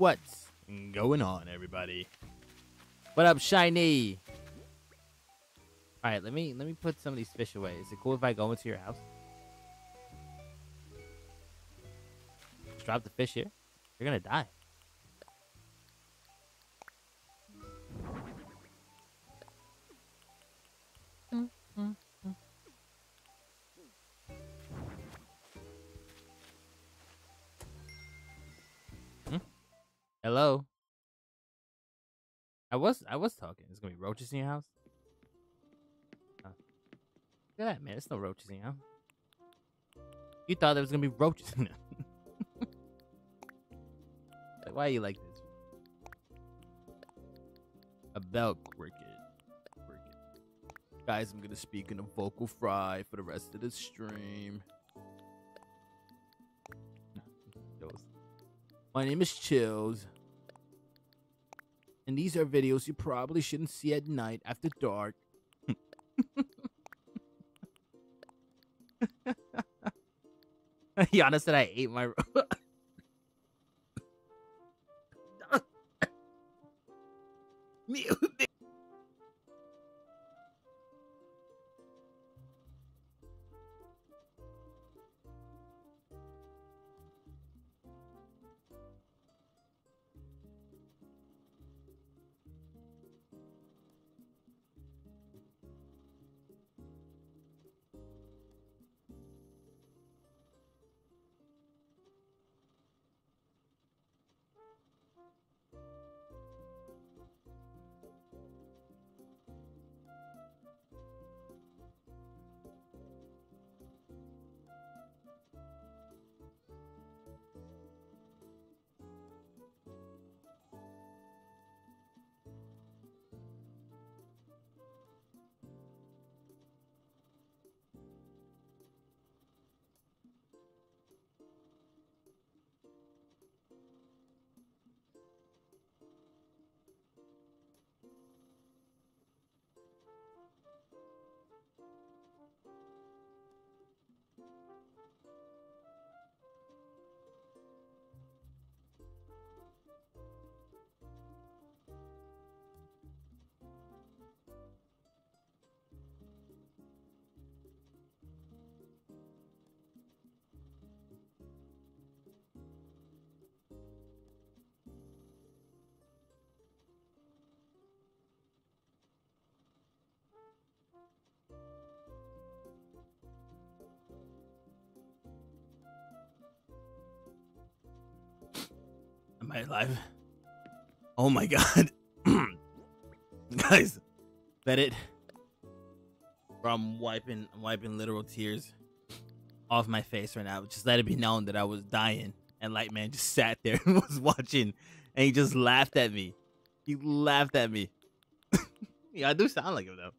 What's going on, everybody? What up, Shiny? All right, let me let me put some of these fish away. Is it cool if I go into your house? Just drop the fish here. You're gonna die. Roaches in your house. Oh. Look at that, man. There's no roaches in your house. You thought there was gonna be roaches in. Like, Why are you like this? About cricket. Cricket. Guys, I'm gonna speak in a vocal fry for the rest of the stream. My name is Chills. And these are videos you probably shouldn't see at night after dark. Yana said I ate my. am life. Oh my god. Guys, bet it. Bro, I'm wiping I'm wiping literal tears off my face right now. Just let it be known that I was dying. And Lightman just sat there and was watching and he just laughed at me. He laughed at me. yeah, I do sound like him though.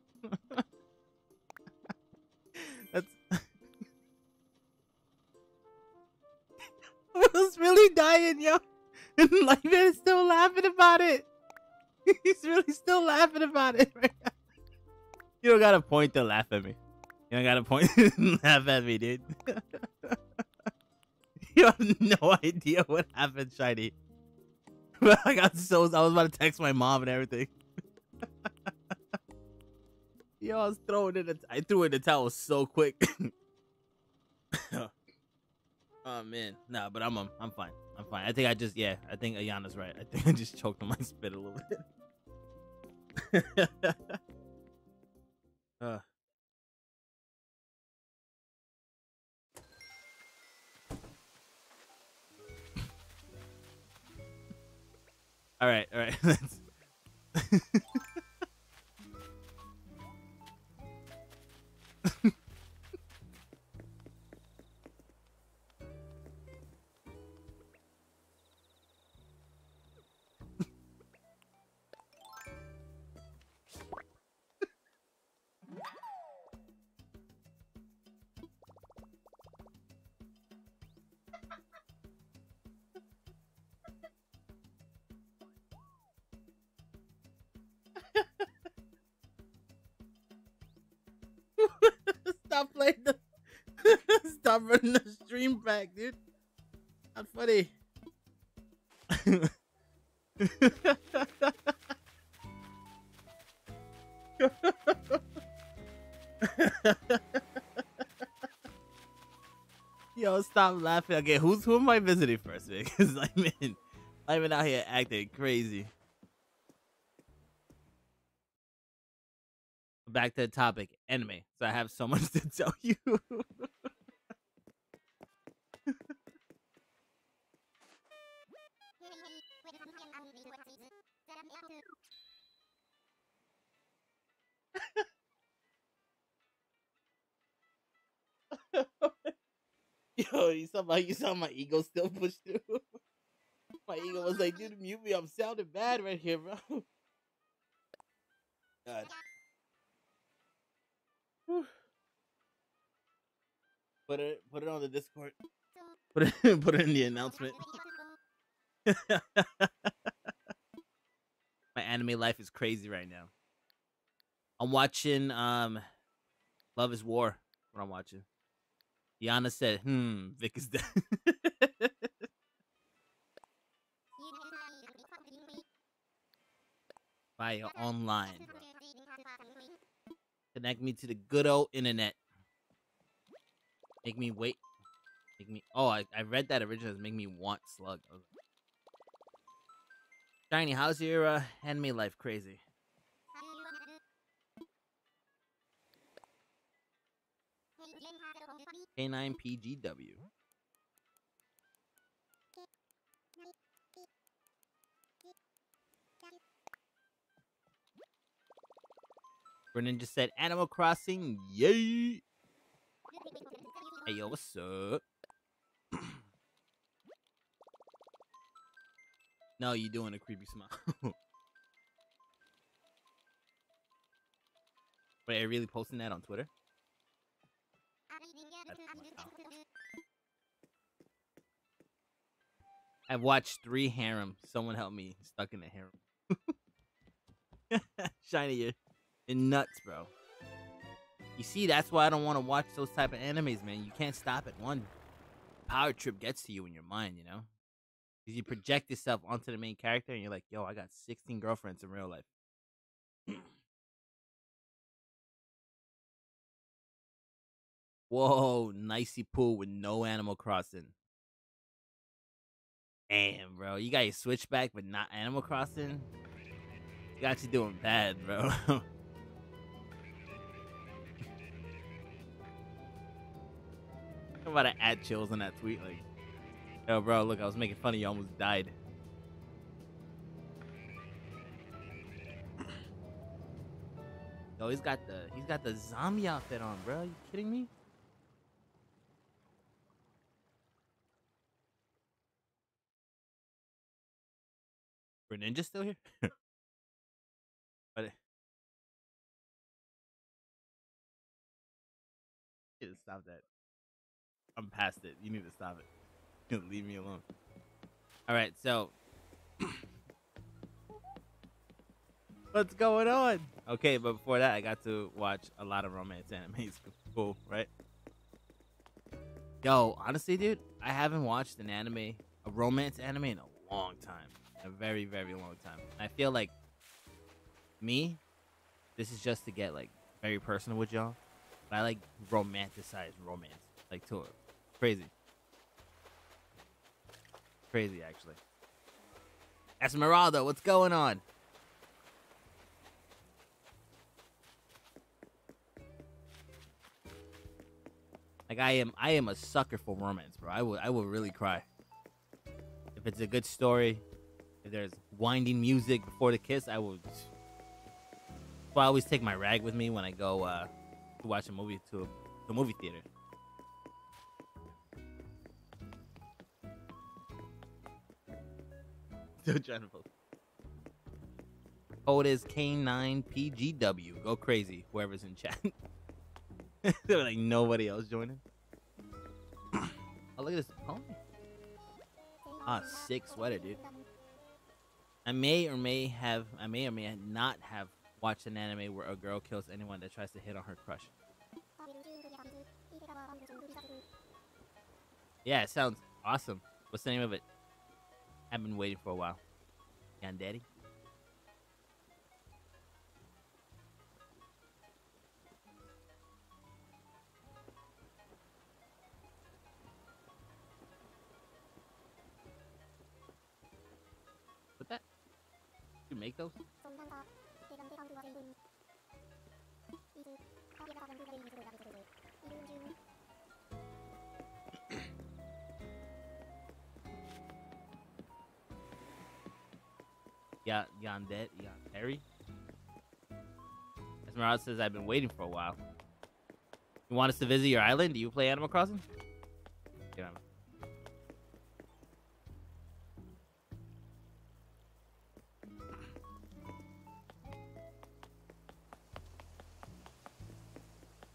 That's I was really dying, yo. And Lightman is still laughing about it. He's really still laughing about it right now. You don't got a point to laugh at me. You don't got a point laugh at me, dude. you have no idea what happened, Shiny. But I got so I was about to text my mom and everything. Yo, I was throwing it. I threw in the towel so quick. oh man, nah, but I'm um, I'm fine. I'm fine. I think I just yeah. I think Ayana's right. I think I just choked on my spit a little bit. uh. All right, all right. Stop the. Stop running the stream back, dude. Not funny. Yo, stop laughing. Okay, who's who am I visiting first? Because I'm in, I'm in out here acting crazy. Back to the topic, anime. So I have so much to tell you. Yo, you saw my you saw my ego still push through. my ego was like, dude, mute me. I'm sounding bad right here, bro. God. Put it put it on the Discord. Put it put it in the announcement. My anime life is crazy right now. I'm watching um Love is War. What I'm watching. Yana said, hmm, Vic is dead. Via online. Connect me to the good old internet. Make me wait. Make me. Oh, I, I read that originally. Make me want slug. Shiny, how's your uh, anime life crazy? K9 PGW. Brennan just said Animal Crossing, yay! Hey yo, what's up? no, you doing a creepy smile. Wait, are you really posting that on Twitter? I've watched three harem. Someone help me. Stuck in the harem. Shiny, you're, you're nuts, bro. You see, that's why I don't want to watch those type of animes, man. You can't stop at one. Power trip gets to you in your mind, you know? Because you project yourself onto the main character and you're like, yo, I got 16 girlfriends in real life. Whoa, nicey pool with no Animal Crossing. Damn, bro. You got your Switchback, but not Animal Crossing? You got you doing bad, bro. I'm about to add chills in that tweet. Like, yo, bro, look, I was making fun of you. Almost died. Yo, he's got the he's got the zombie outfit on, bro. Are you kidding me? ninja's still here? but it... That. I'm past it. You need to stop it. Leave me alone. All right, so what's going on? Okay, but before that, I got to watch a lot of romance animes. Cool, right? Yo, honestly, dude, I haven't watched an anime, a romance anime, in a long time. A very, very long time. I feel like me, this is just to get like very personal with y'all. But I like romanticized romance, like to crazy, crazy actually. Esmeralda, what's going on? Like I am, I am a sucker for romance, bro. I will, I will really cry if it's a good story. If there's winding music before the kiss, I will. Well, I always take my rag with me when I go uh, to watch a movie to a, movie theater. Still trying to post. Code is K9PGW. Go crazy, whoever's in chat. There's like nobody else joining. oh, look at this pony. Ah, sick sweater, dude. I may or may have, I may or may not have watched an anime where a girl kills anyone that tries to hit on her crush. Yeah, it sounds awesome. What's the name of it? I've been waiting for a while. Yandere? you make those? Yondet, Yonterry. Esmeralda says I've been waiting for a while. You want us to visit your island? Do you play Animal Crossing? Yeah.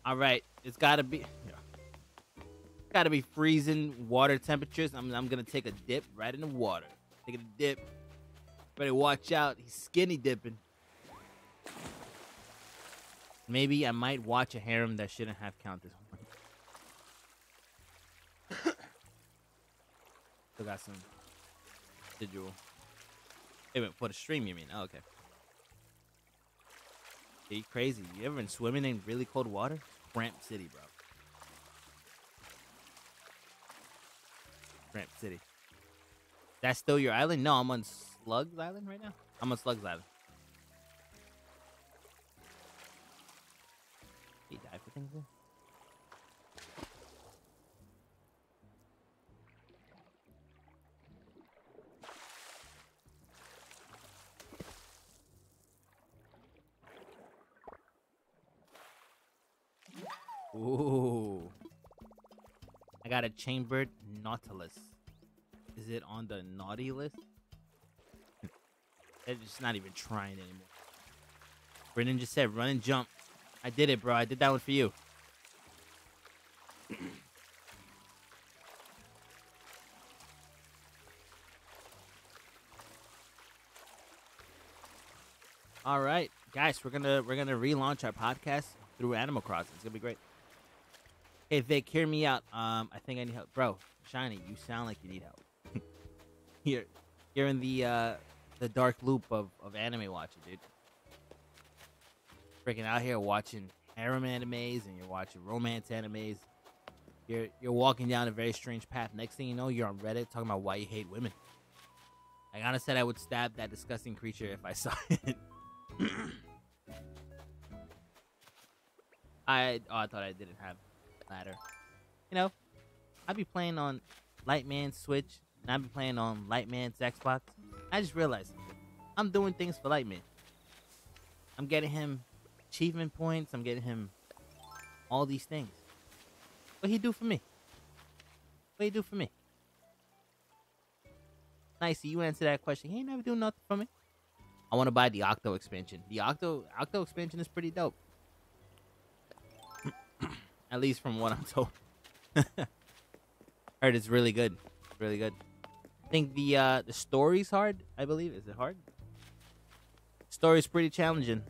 All right, it's got to be yeah. got to be freezing water temperatures. I'm I'm gonna take a dip right in the water. Take a dip. Better watch out. He's skinny dipping. Maybe I might watch a harem that shouldn't have counted. Still got some residual. Hey, wait, for the stream, you mean? Oh, okay. You crazy? You ever been swimming in really cold water? Cramp City, bro. Cramp City. That's still your island? No, I'm on Slugs Island right now. I'm on Slugs Island. He died for things there? Ooh. I got a chambered nautilus. Is it on the naughty list? It's just not even trying anymore. Brendan just said run and jump. I did it, bro. I did that one for you. All right, guys, we're gonna we're gonna relaunch our podcast through Animal Crossing. It's gonna be great. Hey Vic, hear me out. Um, I think I need help, bro. Shiny, you sound like you need help. here, you're in the uh, the dark loop of of anime watching, dude. Freaking out here watching harem animes and you're watching romance animes. You're you're walking down a very strange path. Next thing you know, you're on Reddit talking about why you hate women. I honestly said I would stab that disgusting creature if I saw it. I oh, I thought I didn't have ladder. You know, I'd be playing on Lightman Switch, and I'd be playing on Lightman's Xbox. I just realized I'm doing things for Lightman. I'm getting him achievement points. I'm getting him all these things. What he do for me? What he do for me? Nice, you answer that question. He ain't never do nothing for me. I want to buy the Octo expansion. The Octo Octo expansion is pretty dope. At least from what I'm told. Heard it's really good. Really good. I think the uh the story's hard, I believe. Is it hard? Story's pretty challenging.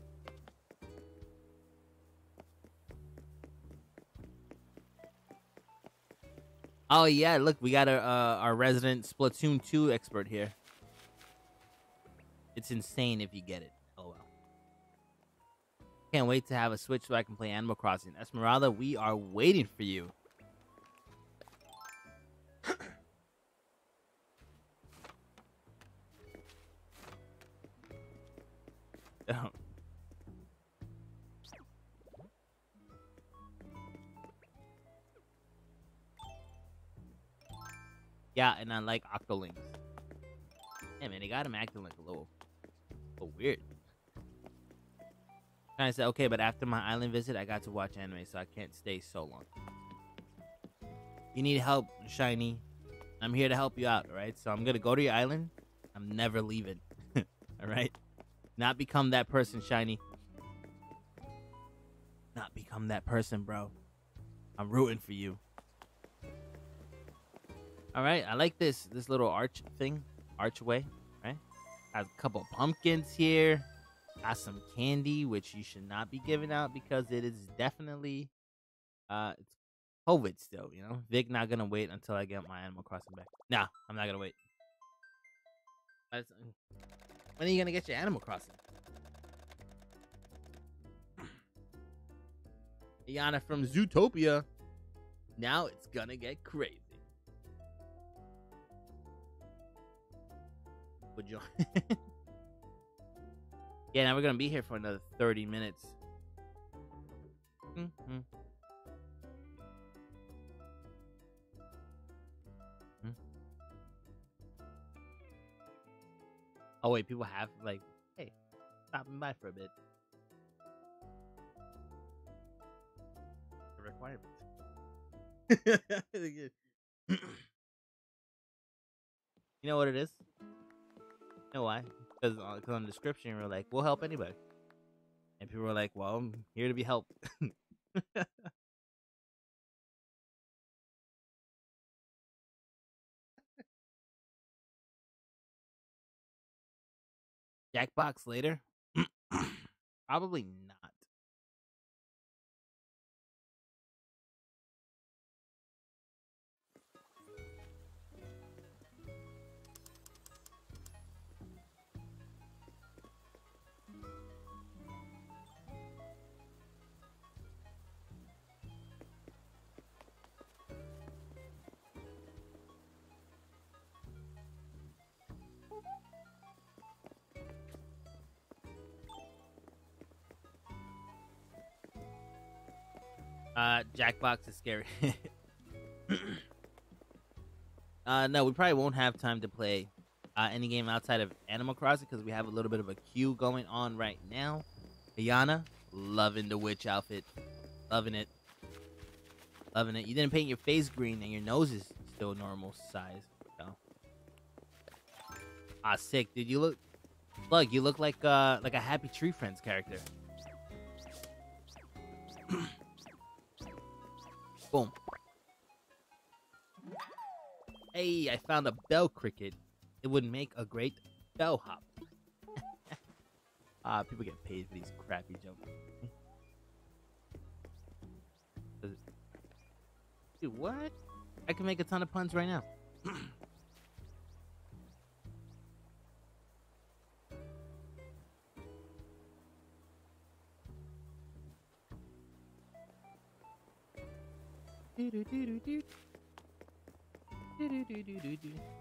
Oh yeah, look, we got our uh, our resident Splatoon 2 expert here. It's insane if you get it. Oh well. Can't wait to have a Switch so I can play Animal Crossing. Esmeralda, we are waiting for you. And I like Octolings. Yeah, man, they got him acting like a little, a little weird. And I said, okay, but after my island visit, I got to watch anime, so I can't stay so long. You need help, Shiny. I'm here to help you out, alright? So I'm gonna go to your island. I'm never leaving. alright? Not become that person, Shiny. Not become that person, bro. I'm rooting for you. All right, I like this this little arch thing, archway, right? Has a couple pumpkins here. Got some candy, which you should not be giving out because it is definitely uh it's COVID still, you know. Vic not gonna wait until I get my Animal Crossing back. Nah, I'm not gonna wait. When are you gonna get your Animal Crossing? Iana from Zootopia. Now it's gonna get crazy. Would you? yeah, now we're gonna be here for another 30 minutes. Mhm. Hmm. Oh wait, people have like, hey, stopping by for a bit. Requirements. you know what it is? You know why? Because uh, on the description we're like, we'll help anybody, and people were like, well, I'm here to be helped. Jackbox later? Probably not. Uh, Jackbox is scary. uh, no, we probably won't have time to play uh, any game outside of Animal Crossing because we have a little bit of a queue going on right now. Ayana, loving the witch outfit, loving it, loving it. You didn't paint your face green and your nose is still normal size. So. Ah, sick, dude. You look, look, you look like uh like a Happy Tree Friends character. Boom. Hey, I found a bell cricket. It would make a great bellhop. Ah, people get paid for these crappy. Does Dude, what? I can make a ton of puns right now.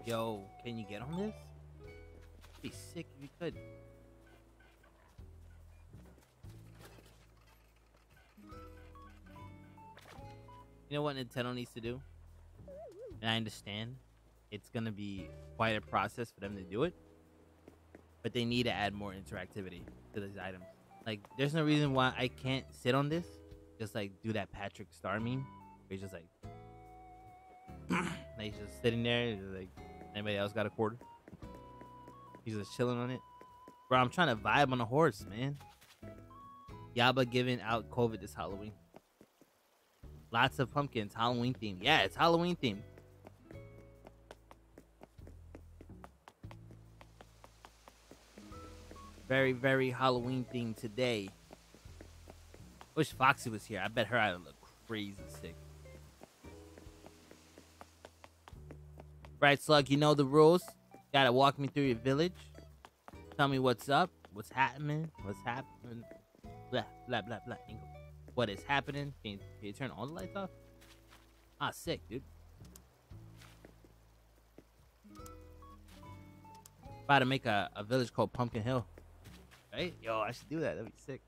Yo, can you get on this? Be sick if you could. You know what Nintendo needs to do? And I understand it's gonna be quite a process for them to do it, but they need to add more interactivity to these items. Like, there's no reason why I can't sit on this. Just like do that Patrick Star meme. He's just like, he's just sitting there. Like, anybody else got a quarter? He's just chilling on it. Bro, I'm trying to vibe on a horse, man. Yaba giving out COVID this Halloween. Lots of pumpkins, Halloween theme. Yeah, it's Halloween theme. Very, very Halloween theme today. Wish Foxy was here. I bet her I'd look crazy sick. Right, Slug, you know the rules. Gotta walk me through your village. Tell me what's up, what's happening, what's happening. Blah, blah, blah, blah. What is happening? Can you, can you turn all the lights off? Ah, sick, dude. About to make a, a village called Pumpkin Hill. Right? Yo, I should do that. That'd be sick.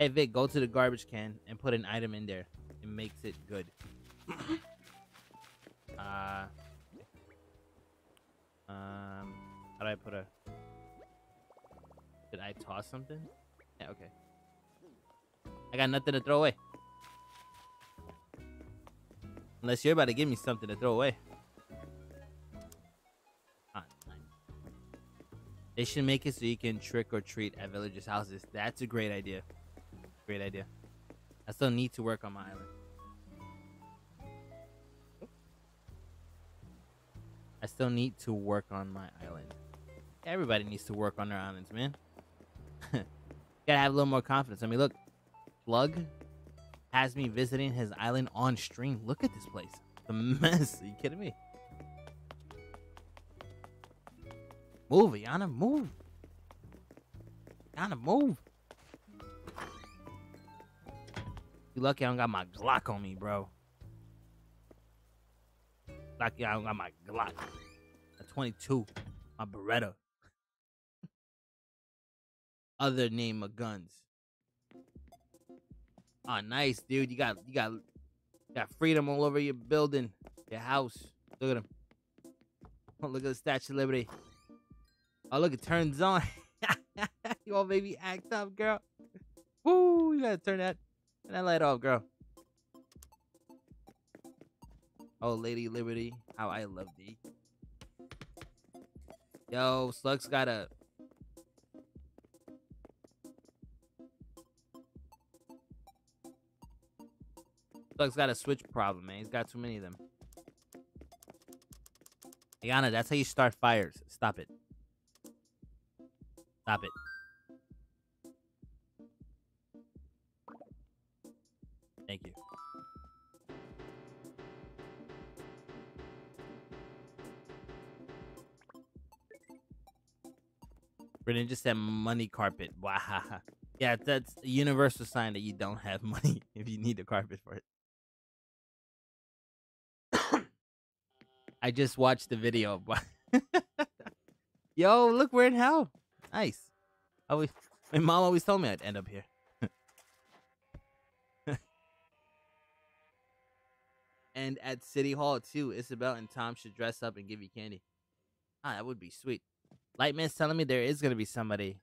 Hey, Vic, go to the garbage can and put an item in there. It makes it good. uh, um, how do I put a... Did I toss something? Yeah, okay. I got nothing to throw away. Unless you're about to give me something to throw away. They should make it so you can trick or treat at villagers' houses. That's a great idea. Great idea. I still need to work on my island. I still need to work on my island. Everybody needs to work on their islands, man. Gotta have a little more confidence. I mean, look, Slug has me visiting his island on stream. Look at this place. The mess. Are you kidding me? Move, Yana, move. Yana, move. You lucky I don't got my Glock on me, bro. I got my Glock. A 22. My Beretta. Other name of guns. Oh, nice, dude. You got you got you got freedom all over your building, your house. Look at him. Oh, look at the Statue of Liberty. Oh, look, it turns on. you all baby act up, girl. Woo, you gotta turn that turn that light off, girl. Oh, Lady Liberty, how I love thee. Yo, Slug's got a Slug's got a switch problem, man. He's got too many of them. Ayana, that's how you start fires. Stop it. Stop it. Brennan just said money carpet. Wow. Yeah, that's a universal sign that you don't have money if you need a carpet for it. I just watched the video. Yo, look, we're in hell. Nice. Always, my mom always told me I'd end up here. and at City Hall too, Isabelle and Tom should dress up and give you candy. Ah, that would be sweet. Lightman's telling me there is gonna be somebody,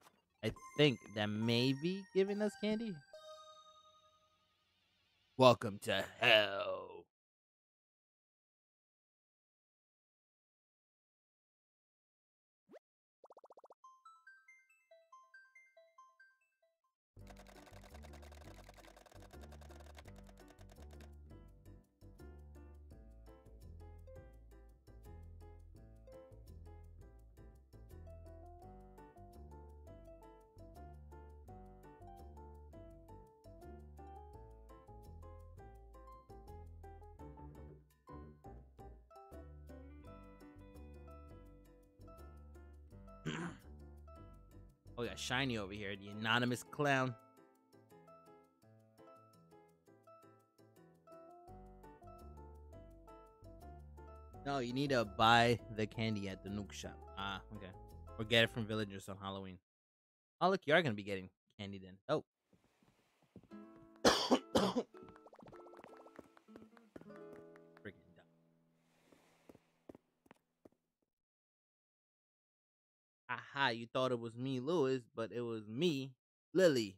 I think, that may be giving us candy. Welcome to hell. Oh, we got Shiny over here, the anonymous clown. No, you need to buy the candy at the Nook shop. Ah, okay. Or get it from villagers on Halloween. Oh, look, you are going to be getting candy then. Oh. Aha, you thought it was me, Lewis, but it was me Lily.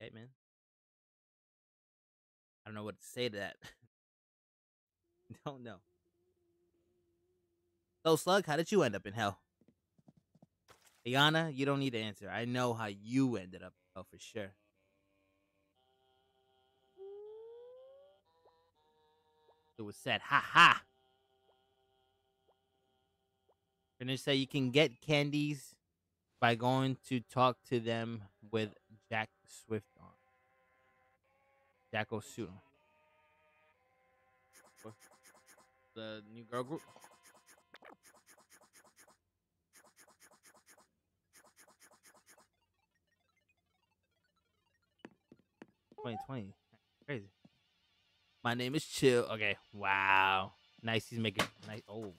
Hey, man. I don't know what to say to that. don't know. So, Slug, how did you end up in hell? Iana, you don't need to answer. I know how you ended up in hell for sure. It was said, ha ha. Finish say you can get candies by going to talk to them with Jack Swift on. Jacko suit on. The new girl group. Twenty twenty, crazy. My name is Chill. Okay, wow, nice. He's making nice. Oh,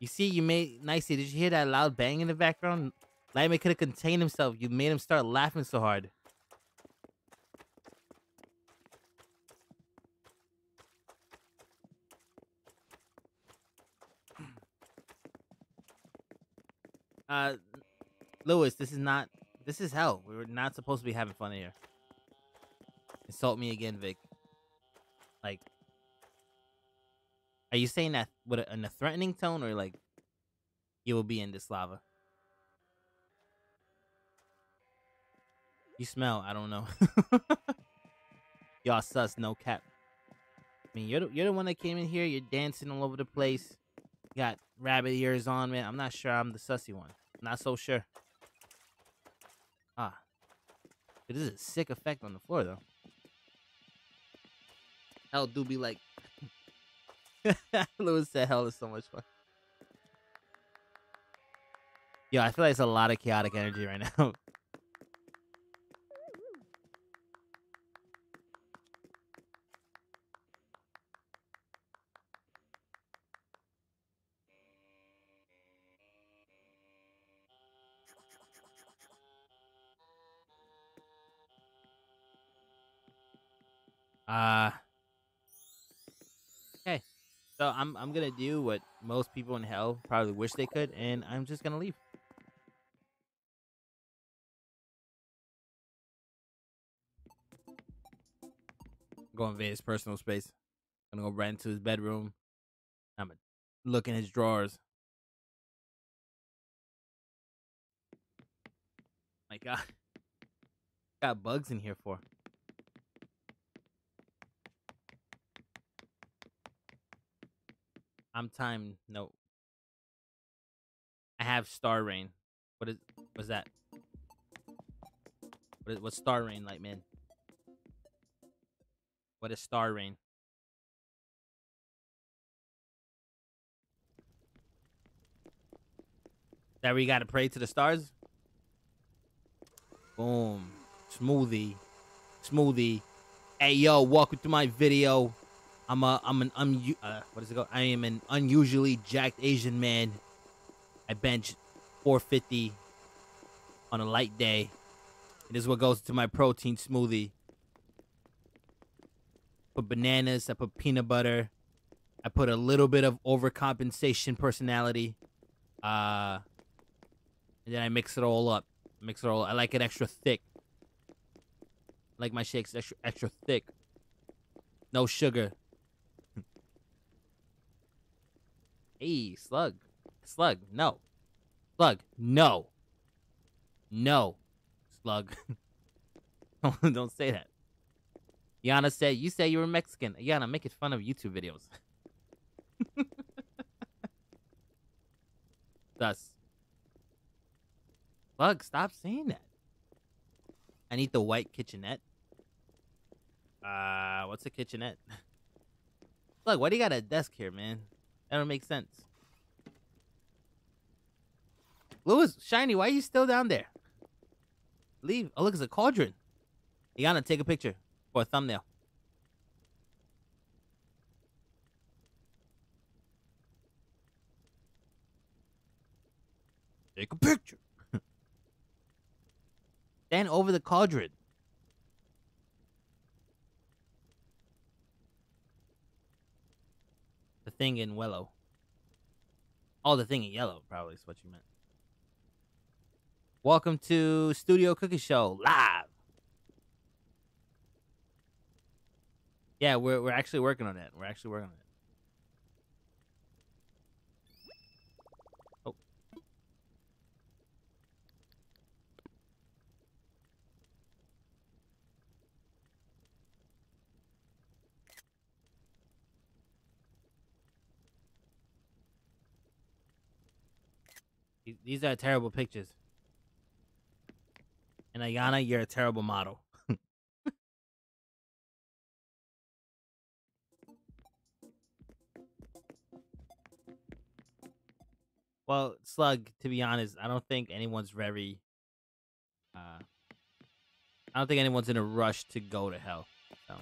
you see, you made nicely. Did you hear that loud bang in the background? Lightman could have contained himself. You made him start laughing so hard. Uh, Lewis, this is not. This is hell. We were not supposed to be having fun here. Insult me again, Vic. Like, are you saying that with a, in a threatening tone or like you will be in this lava? You smell. I don't know. Y'all sus. No cap. I mean, you're the, you're the one that came in here. You're dancing all over the place. You got rabbit ears on, man. I'm not sure I'm the sussy one. Not so sure. Ah. This is a sick effect on the floor, though. Hell do be like Lewis said hell is so much fun. Yo, I feel like it's a lot of chaotic energy right now. Uh. So I'm I'm gonna do what most people in hell probably wish they could, and I'm just gonna leave. Go invade his personal space. gonna go right into his bedroom. I'm gonna look in his drawers. My God, got bugs in here for. I'm time. No. I have Star Rain. What is? What's that? What is? What's Star Rain like, man? What is Star Rain? That we gotta pray to the stars? Boom. Smoothie. Smoothie. Hey yo, welcome to my video. I'm a I'm an un uh, what is it called? I am an unusually jacked Asian man. I bench 450 on a light day. It is what goes into my protein smoothie. Put bananas, I put peanut butter. I put a little bit of overcompensation personality. Uh and then I mix it all up. Mix it all. I like it extra thick. I like my shakes extra extra thick. No sugar. Hey, slug. Slug, no. Slug, no. No. Slug. Don't say that. Yana said, you say you were Mexican. Yana, making fun of YouTube videos. Thus. Slug, stop saying that. I need the white kitchenette. Uh, what's a kitchenette? Look, why do you got a desk here, man? That don't make sense. Lewis, Shiny, why are you still down there? Leave. Oh, look, it's a cauldron. You gotta take a picture for a thumbnail. Take a picture. Stand over the cauldron. Thing in yellow. Oh, the thing in yellow probably is what you meant. Welcome to Studio Cookie Show live. Yeah, we're we're actually working on it. We're actually working on it. These- are terrible pictures. And Ayana, you're a terrible model. well, Slug, to be honest, I don't think anyone's very uh I don't think anyone's in a rush to go to hell. So.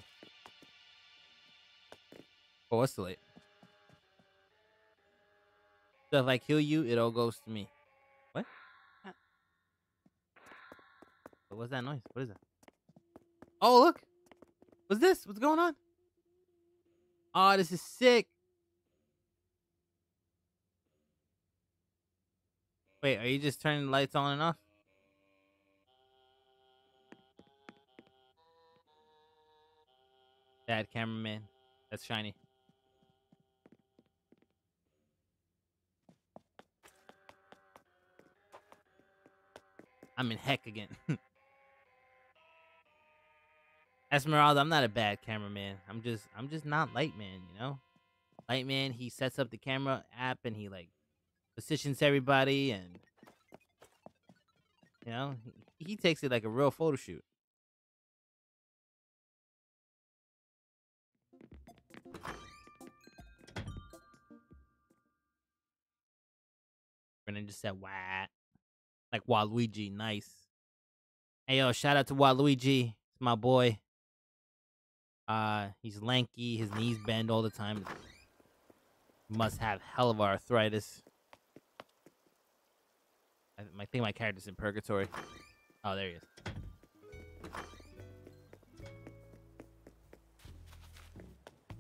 Oh, what's the late? So if I kill you, it all goes to me. What's that noise? What is that? Oh, look. What's this? What's going on? Oh, this is sick. Wait, are you just turning the lights on and off? Bad cameraman. That's shiny. I'm in heck again. Esmeralda, I'm not a bad cameraman. I'm just I'm just not Lightman, you know? Lightman, he sets up the camera app and he like positions everybody and you know, he, he takes it like a real photo shoot. Brennan just said what? Like Waluigi, nice. Hey yo, shout out to Waluigi. It's my boy. Uh he's lanky, his knees bend all the time. Must have hell of arthritis. I, think my character's in purgatory. Oh, there he is.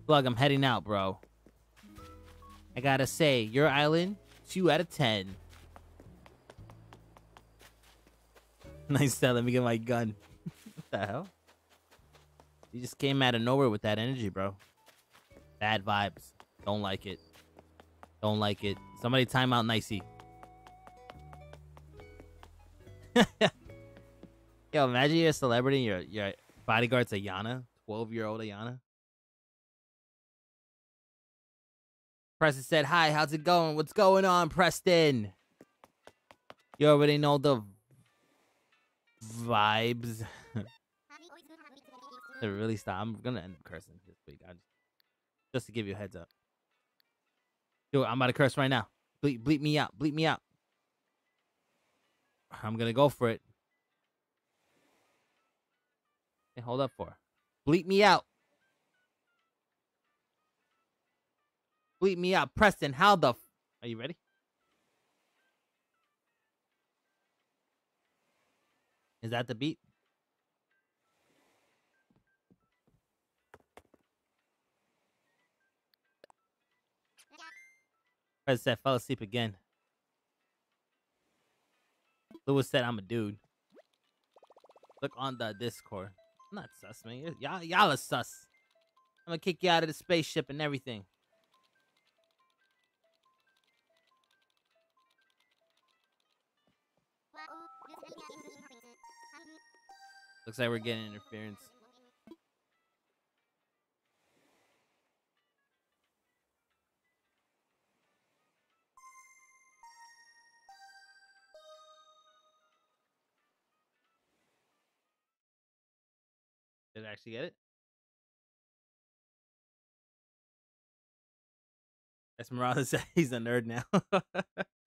Plug, I'm heading out, bro. I gotta say, your island, two out of ten. nice set. Let me get my gun. what the hell? You just came out of nowhere with that energy, bro. Bad vibes. Don't like it. Don't like it. Somebody time out Nicey. Yo, imagine you're a celebrity and your your bodyguard's Ayana, 12 year old Ayana. Preston said, Hi, how's it going? What's going on, Preston? You already know the vibes. To really stop. I'm gonna end up cursing this week. I just, just to give you a heads up. Yo, I'm about to curse right now. Bleep, bleep me out. Bleep me out. I'm gonna go for it. Hey, hold up for. Bleep me out. Bleep me out, Preston. How the? F- Are you ready? Is that the beat? Preston said, fell asleep again. Lewis said, I'm a dude. Look on the Discord. I'm not sus, man. Y'all, y'all are sus. I'm gonna kick you out of the spaceship and everything. Looks like we're getting interference. Did I actually get it? Esmeralda said he's a nerd now.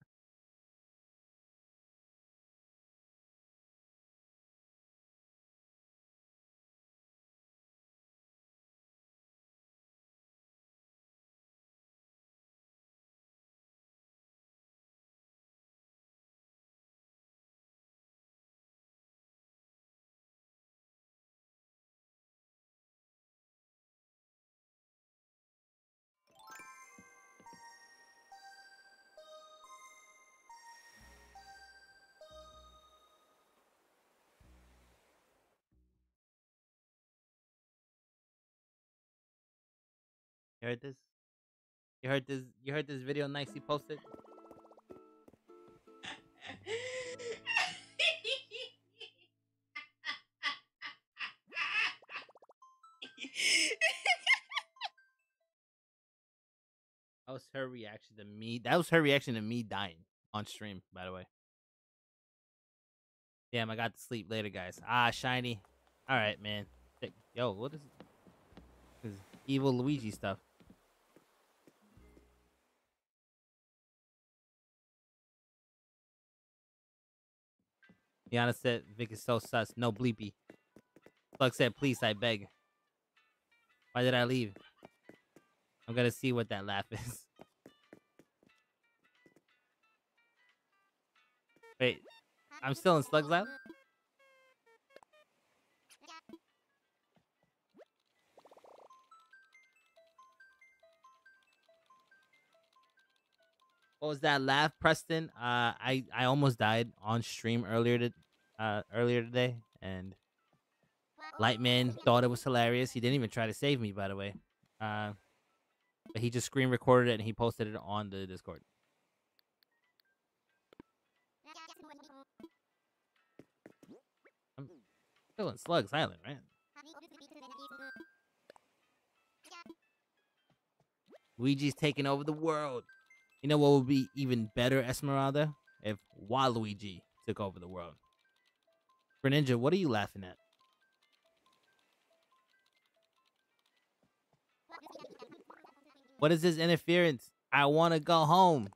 You heard this? You heard this? You heard this video nicely posted? That was her reaction to me. That was her reaction to me dying on stream, by the way. Damn, I got to sleep later, guys. Ah, shiny. All right, man. Yo, what is this evil Luigi stuff? Yana said Vic is so sus. No bleepy. Slug said, please, I beg. Why did I leave? I'm gonna see what that laugh is. Wait, I'm still in Slug's Island? What was that laugh, Preston? Uh, I I almost died on stream earlier to, uh earlier today, and Lightman thought it was hilarious. He didn't even try to save me, by the way. Uh, but he just screen recorded it and he posted it on the Discord. I'm still in Slugs Island, right? Luigi's taking over the world. You know what would be even better, Esmeralda? If Waluigi took over the world. Greninja, what are you laughing at? What is this interference? I want to go home.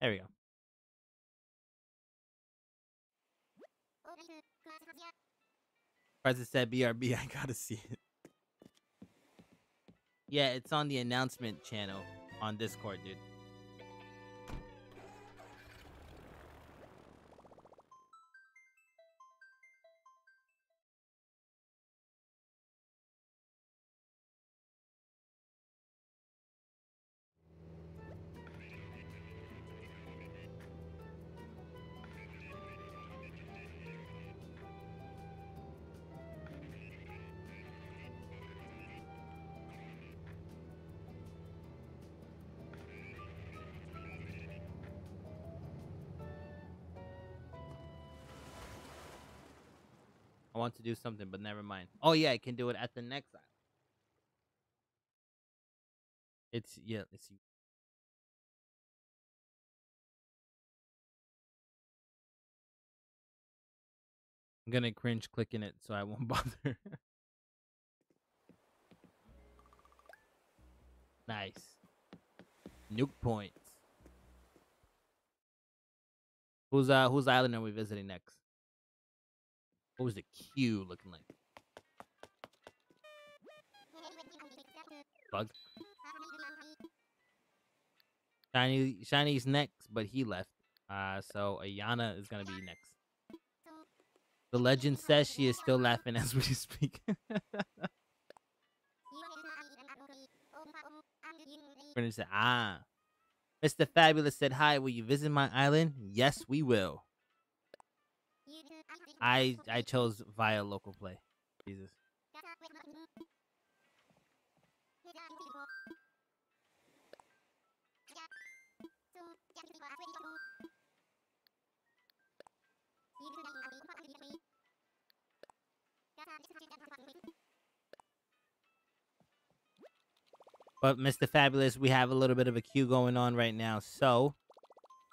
There we go. Preston said BRB, I gotta see it. Yeah, it's on the announcement channel on Discord, dude. I want to do something, but never mind. Oh yeah, I can do it at the next island. It's yeah, see. I'm gonna cringe clicking it so I won't bother. nice. Nook points. Who's uh whose island are we visiting next? What was the queue looking like? Bug. Shiny, Shiny's next, but he left. Uh, so Ayana is gonna be next. The legend says she is still laughing as we speak. ah. Mr. Fabulous said, hi, will you visit my island? Yes, we will. I I chose via local play. Jesus. But Mr. Fabulous, we have a little bit of a queue going on right now, so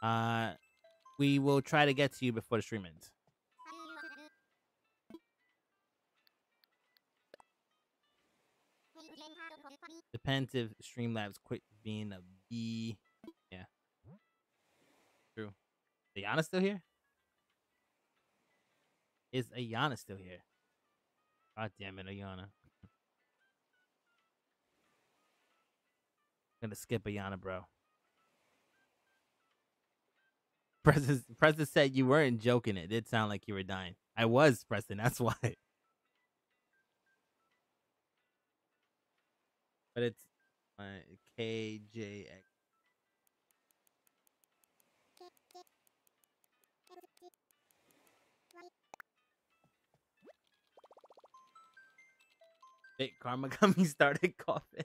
uh we will try to get to you before the stream ends. If Streamlabs quit being a B. Yeah. True. Is Ayana still here? Is Ayana still here? God damn it, Ayana. I'm gonna skip Ayana, bro. Preston, Preston said you weren't joking. It did sound like you were dying. I was, Preston. That's why. but it's KJX. Hey, Karma Gummy started coughing.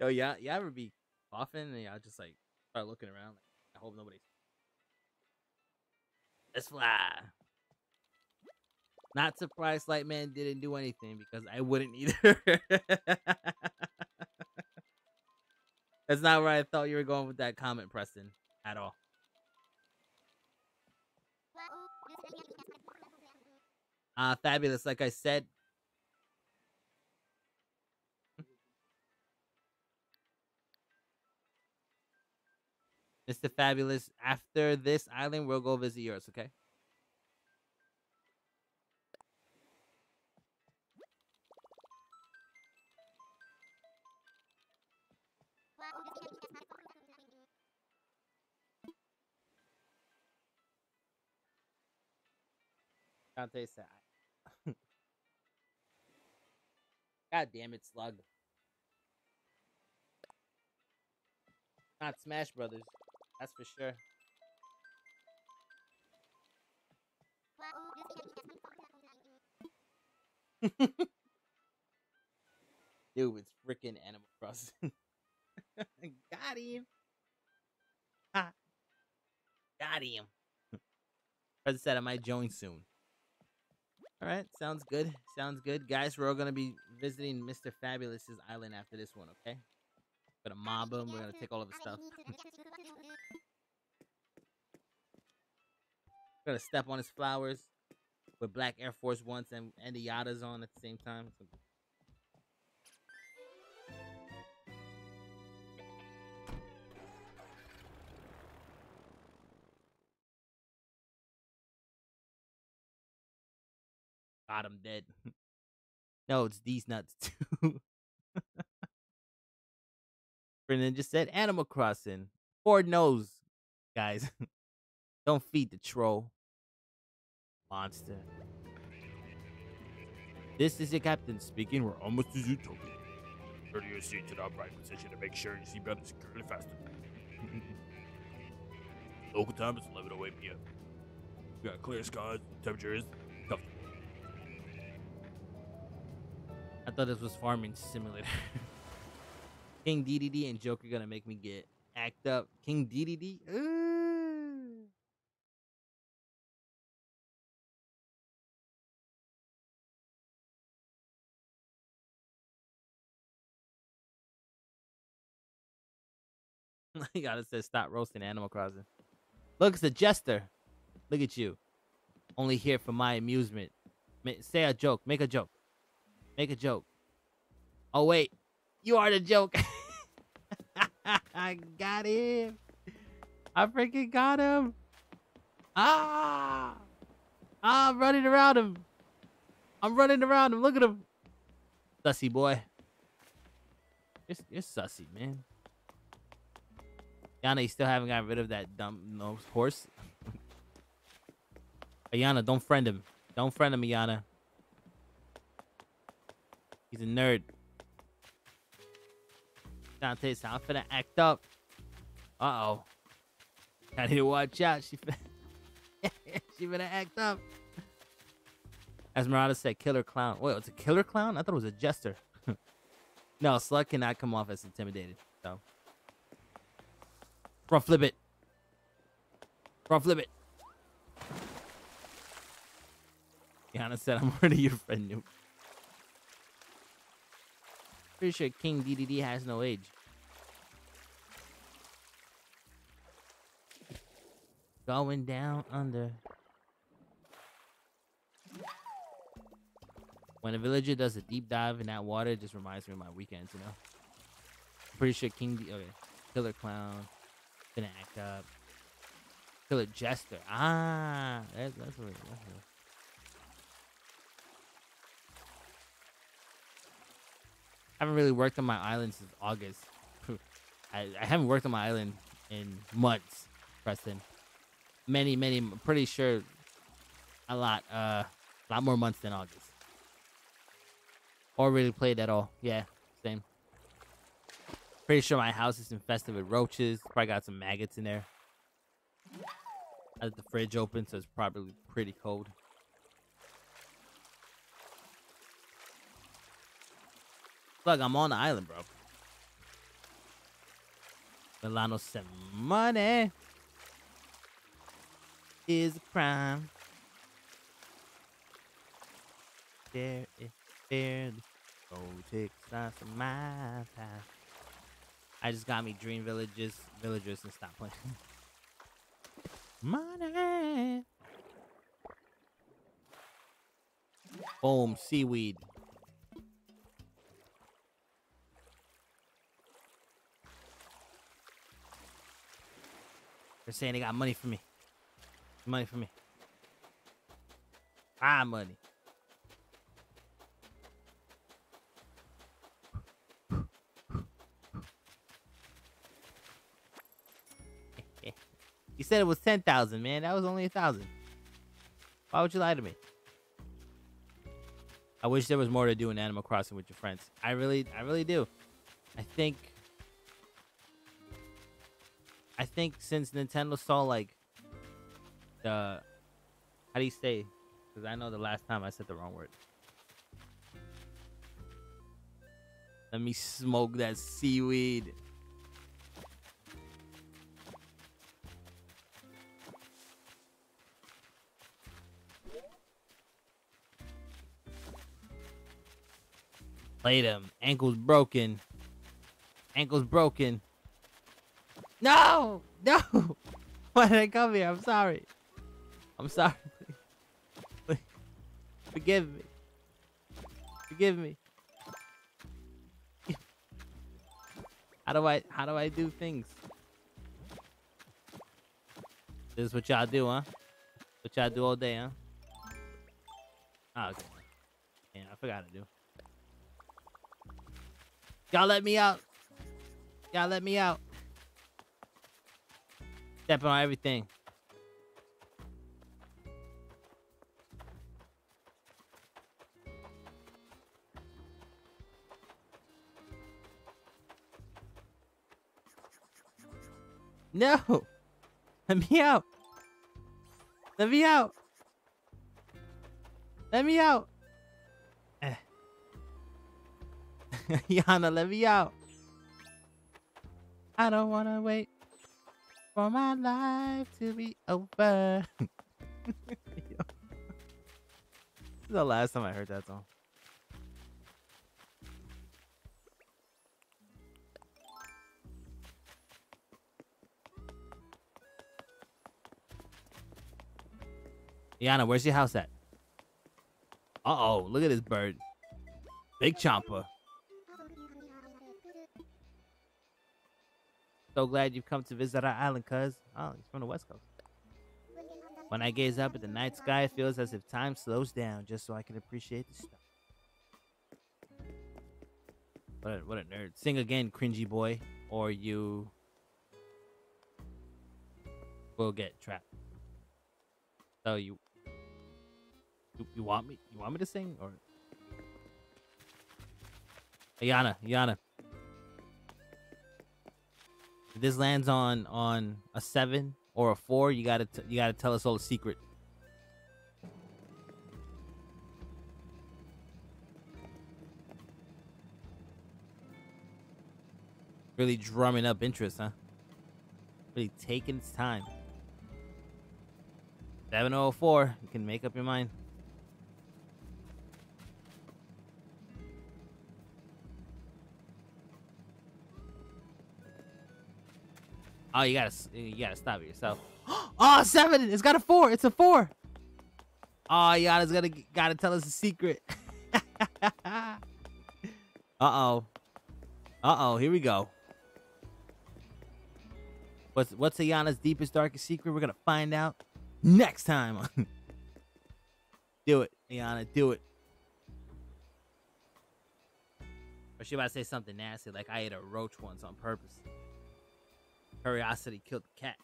Yo, yeah, you ever be coughing and y'all just like start looking around? Like, I hope nobody. Let's fly. Not surprised Lightman didn't do anything because I wouldn't either. That's not where I thought you were going with that comment, Preston, at all. Uh, fabulous. Like I said, Mr. Fabulous, after this island, we'll go visit yours, okay? Dante said, God damn it, Slug. Not Smash Brothers. That's for sure. Dude, it's freaking Animal Crossing. Got him. Ha. Got him. Preston said I might join soon. All right, sounds good. Sounds good, guys. We're all gonna be visiting Mr. Fabulous's island after this one. Okay, gonna mob him. We're gonna take all of his stuff. We're gonna step on his flowers with black Air Force Ones and and the Yadas on at the same time. Got him dead. no, it's these nuts too. Brendan just said Animal Crossing. Ford knows, guys. Don't feed the troll. Monster. This is your captain speaking. We're almost to Zootopia. Turn your seat to the upright position to make sure your seatbelt is securely fastened. Local time is 11.08 p.m. We got clear skies, temperature is I thought this was farming simulator. King DDD and Joker gonna make me get act up. King DDD. Ooh. you gotta say stop roasting Animal Crossing. Look, it's a jester. Look at you. Only here for my amusement. Say a joke. Make a joke. Make a joke. Oh wait, you are the joke. I got him. I freaking got him. Ah, ah I'm running around him. I'm running around him. Look at him. Sussy boy. You're, you're sussy, man. Yana, you still haven't gotten rid of that dumb nose horse. Ayana, don't friend him. Don't friend him, Ayana. He's a nerd. Dante's I'm finna act up. Uh oh. I need to watch out. She she finna act up. Esmeralda said killer clown. Wait, it's a killer clown? I thought it was a jester. no, Slug cannot come off as intimidated. So. Front flip it. Front flip it. Yana said, I'm already your friend, noob. Pretty sure King DDD has no age. Going down under. When a villager does a deep dive in that water, it just reminds me of my weekends, you know? Pretty sure King D. Okay. Killer Clown. Gonna act up. Killer Jester. Ah, that's, that's what. That's what. Haven't really worked on my island since August. I, I haven't worked on my island in months, Preston. Many, many, pretty sure a lot, uh, a lot more months than August. Or really played at all. Yeah, same. Pretty sure my house is infested with roaches. Probably got some maggots in there. I had the fridge open, so it's probably pretty cold. Look, I'm on the island, bro. Milano said money is a crime. There is barely take signs of my path. I just got me dream villages villagers and stop playing. money. Boom, seaweed. Saying they got money for me. Money for me. Ah, money. you said it was 10,000, man. That was only a 1,000. Why would you lie to me? I wish there was more to do in Animal Crossing with your friends. I really, I really do. I think I think since Nintendo saw like the how do you say? Because I know the last time I said the wrong word. Let me smoke that seaweed. Played him. Ankle's broken. Ankle's broken. No! No! Why did I come here? I'm sorry. I'm sorry. Forgive me. Forgive me. How do I how do I do things? This is what y'all do, huh? What y'all do all day, huh? Oh, okay. Yeah, I forgot to do. Y'all let me out. Y'all let me out. Stepping on everything. No! Let me out! Let me out! Let me out! Eh. Yana, let me out! I don't wanna wait for my life to be over. this is the last time I heard that song. Yana, where's your house at? Uh oh, look at this bird. Big chomper. So glad you've come to visit our island, cuz. Oh, he's from the West Coast. When I gaze up at the night sky, it feels as if time slows down just so I can appreciate the stuff. What a, what a nerd. Sing again, cringy boy, or you will get trapped. So you, you, you want me? You want me to sing or? Yana, Yana. If this lands on on a seven or a four, you gotta you gotta tell us all the secret. Really drumming up interest, huh? Really taking its time. 704, you can make up your mind. Oh, you gotta you gotta stop yourself. oh, seven! It's got a four. It's a four. Oh, y'all gotta gotta tell us a secret. uh oh. Uh oh. Here we go. What's what's Ayana's deepest darkest secret? We're gonna find out next time. do it, Ayana. Do it. Or she about to say something nasty like I ate a roach once on purpose. Curiosity killed the cat.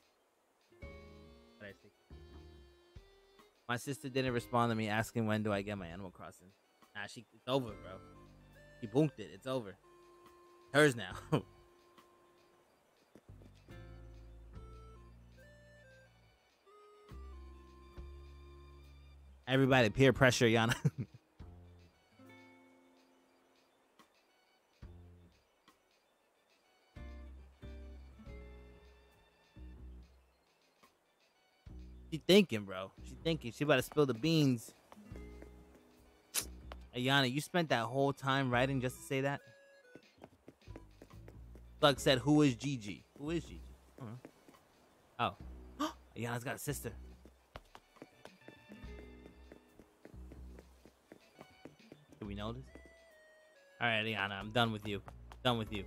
My sister didn't respond to me asking when do I get my Animal Crossing. Nah, she it's over, bro. He boonked it. It's over. Hers now. Everybody peer pressure, Yana. She thinking, bro. She thinking. She about to spill the beans. Ayana, you spent that whole time writing just to say that? Slug said, "Who is Gigi? Who is Gigi?" Uh-huh. Oh, Ayana's got a sister. Did we notice? All right, Ayana, I'm done with you. Done with you.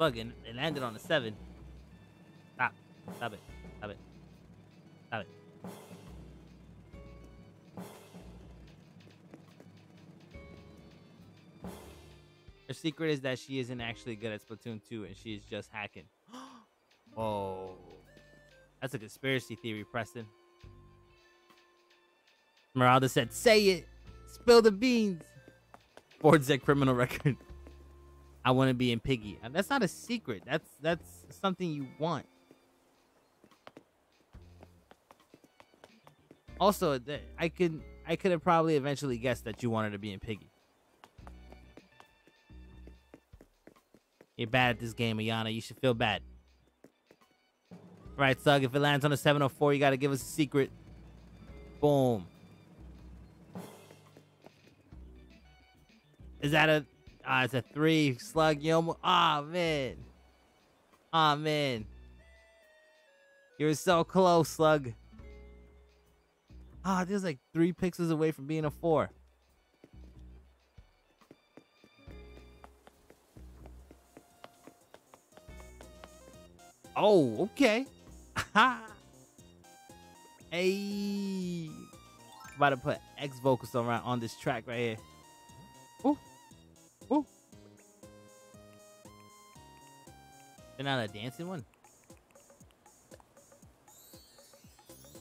Bugging. It landed on a seven. Stop. Stop it. Stop it. Stop it. Her secret is that she isn't actually good at Splatoon 2 and she is just hacking. oh. That's a conspiracy theory, Preston. Esmeralda said, say it. Spill the beans. Ford said criminal record. I want to be in Piggy. And that's not a secret. That's that's something you want. Also, I could I could have probably eventually guessed that you wanted to be in Piggy. You're bad at this game, Ayana. You should feel bad. Right, Sug. If it lands on a 704, you got to give us a secret. Boom. Is that a? Ah, it's a three. Slug. You almost. Ah, man. Ah, man. You were so close, Slug. Ah, there's like three pixels away from being a four. Oh, okay. hey. About to put X vocals on, on this track right here. Ooh. They're not a dancing one.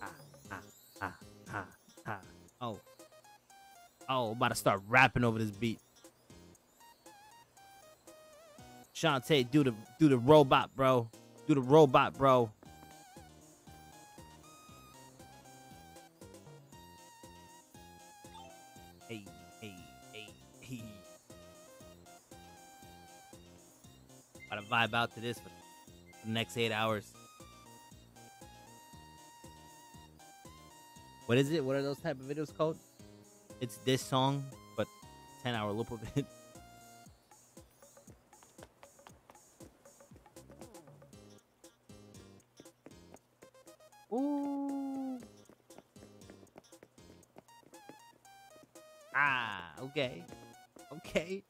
Ah, ah, ah, ah, ah. Oh. Oh, about to start rapping over this beat. Shantae, do the do the robot, bro. Do the robot, bro. Vibe out to this for the next eight hours. What is it? What are those type of videos called? It's this song, but 10 hour loop of it. Ooh. Ah, okay. Okay.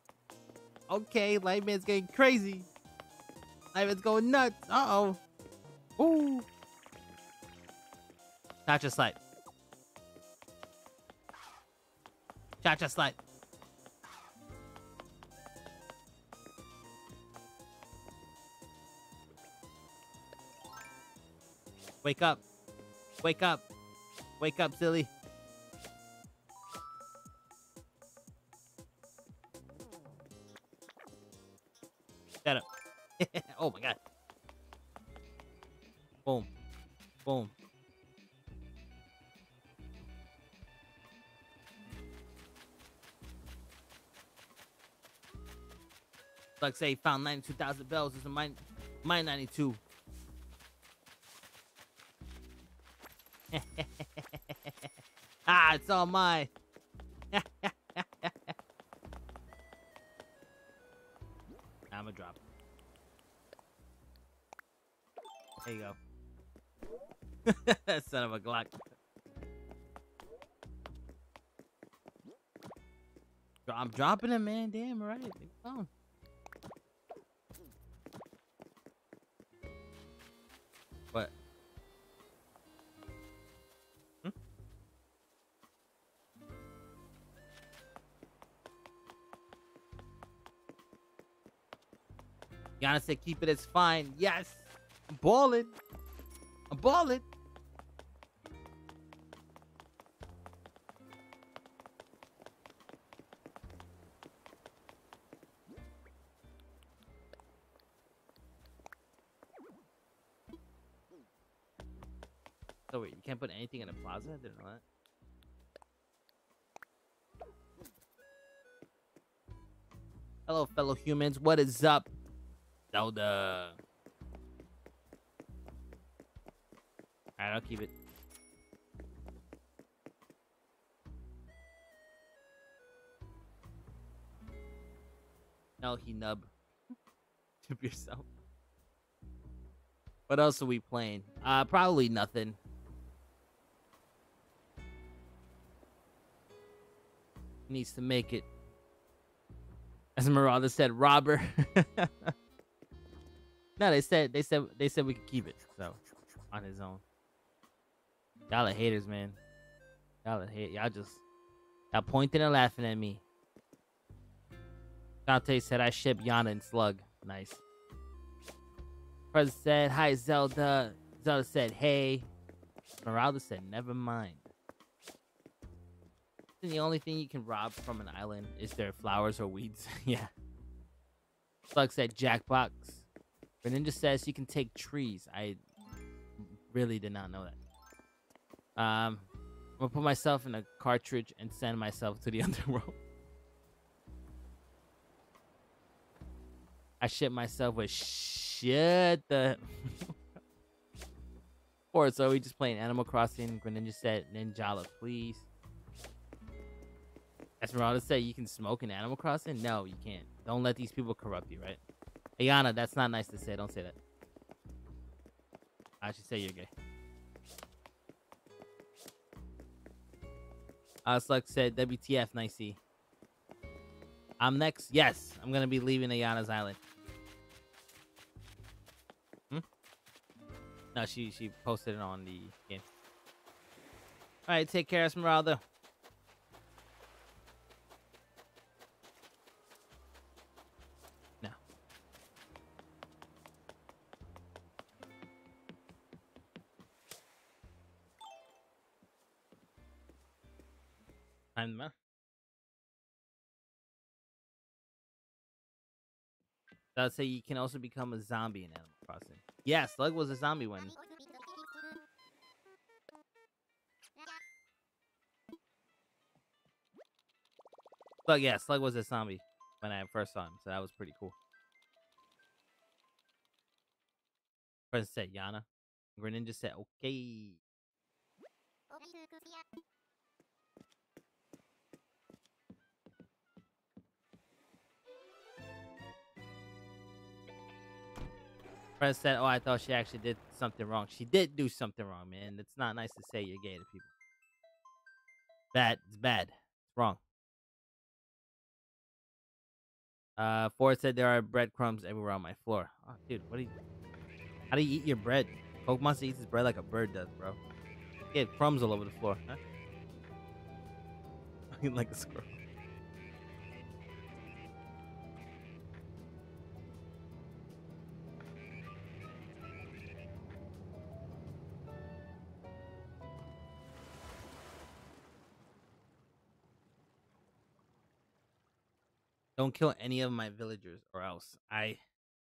Okay, Lightman's getting crazy. Lightman's going nuts. Uh-oh. Ooh. Cha-cha slide. Cha-cha slide. Wake up. Wake up. Wake up, silly. Say found 92,000 bells. Is a mine mine 92. ah, it's all mine. I'm gonna drop. There you go. Son of a Glock. I'm dropping it, man. Damn, right. Come Yana said, keep it, it's fine. Yes. I'm balling. I'm balling. So wait, you can't put anything in a plaza? I didn't know that. Hello, fellow humans. What is up? Zelda. Alright, I'll keep it. No, he nub. Tip yourself. What else are we playing? Uh, probably nothing. Needs to make it. Esmeralda said, "Robber." no, they said they said they said we could keep it. So, on his own. Y'all are haters, man. Y'all are hate. Y'all just y'all pointing and laughing at me. Dante said I ship Yana and Slug. Nice. Preston said, Hi, Zelda. Zelda said, Hey. Esmeralda said, Never mind. The only thing you can rob from an island is their flowers or weeds. yeah. Slug said, Jackbox. Greninja says you can take trees. I really did not know that. Um, I'm gonna put myself in a cartridge and send myself to the underworld. I shit myself with shit the. or so we just playing Animal Crossing. Greninja said Ninjala, please. Esmeralda said you can smoke in Animal Crossing. No, you can't. Don't let these people corrupt you, right? Ayana, that's not nice to say. Don't say that. I should say you're gay. Slug said WTF, nicey. I'm next. Yes, I'm gonna be leaving Ayana's island. Hmm? No, she she posted it on the game. All right, take care, Esmeralda. I'm uh, I'd say you can also become a zombie in Animal Crossing. Yeah, Slug was a zombie when. Slug, yeah, Slug was a zombie when I first saw him, so that was pretty cool. President said Yana. Greninja said okay. Friend said, "Oh, I thought she actually did something wrong. She did do something wrong, man. It's not nice to say you're gay to people. Bad. It's bad. It's wrong." Uh, Ford said there are breadcrumbs everywhere on my floor. Oh, dude, what do you? How do you eat your bread? Coke Monster eats his bread like a bird does, bro. Get crumbs all over the floor. Huh? like a squirrel. Don't kill any of my villagers or else. I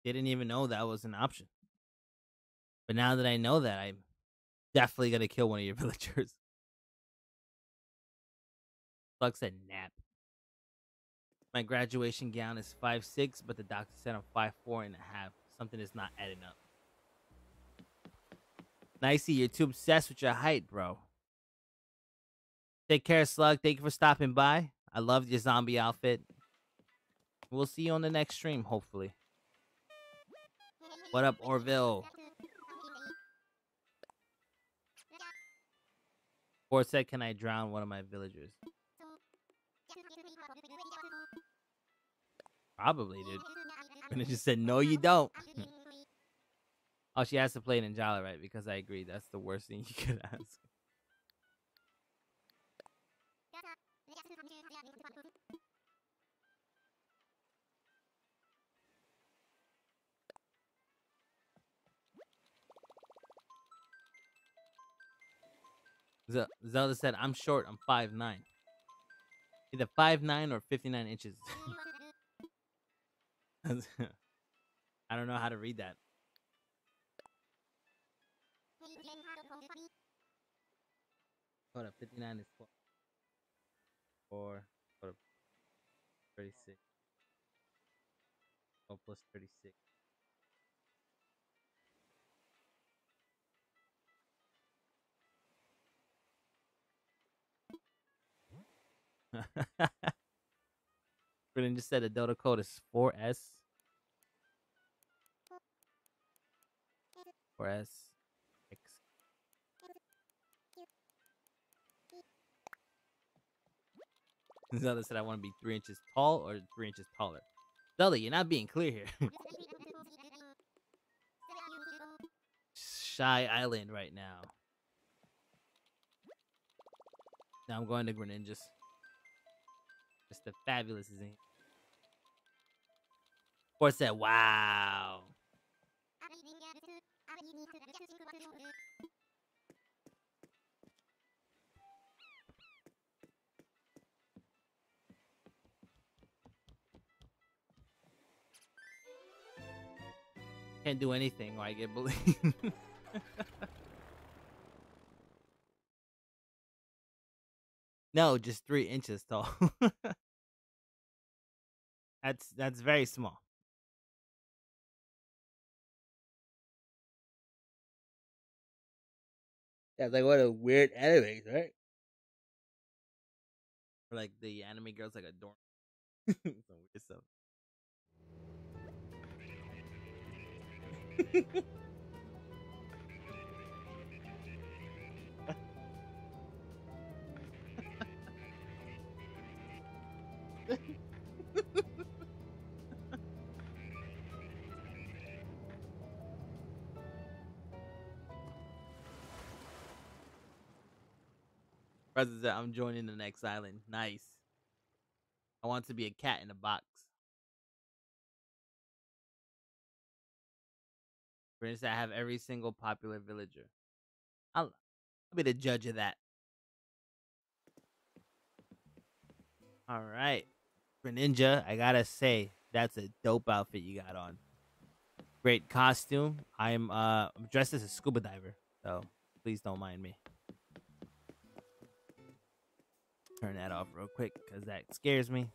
didn't even know that was an option. But now that I know that, I'm definitely gonna kill one of your villagers. Slug said nap. My graduation gown is five six, but the doctor said I'm five four and a half. Something is not adding up. Nicey, you're too obsessed with your height, bro. Take care, Slug. Thank you for stopping by. I loved your zombie outfit. We'll see you on the next stream, hopefully. What up, Orville? Or said, can I drown one of my villagers? Probably, dude. And it just said, no, you don't. oh, she has to play Ninjala, right? Because I agree. That's the worst thing you could ask. Ze- Zelda said, I'm short. I'm five nine. Either five nine or 59 inches. I don't know how to read that. Hold up, 59 is 12. Or, hold up, 36. Oh, plus 36. Brennan just said the Dodo code is 4S. 4S. X. Zelda said I want to be three inches tall or three inches taller. Zelda, you're not being clear here. Shy Island right now. Now I'm going to Greninjas. Mr. Fabulous is in. Force said, wow. Can't do anything or I get bullied. no, just three inches tall. that's that's very small. Yeah, like what a weird anime, right? Or like the anime girls like a dorm. Some weird stuff. I'm joining the next island. Nice. I want to be a cat in a box. For instance, I have every single popular villager. I'll, I'll be the judge of that. All right. For Ninja, I gotta say, that's a dope outfit you got on. Great costume. I'm uh I'm dressed as a scuba diver, so please don't mind me. Turn that off real quick because that scares me.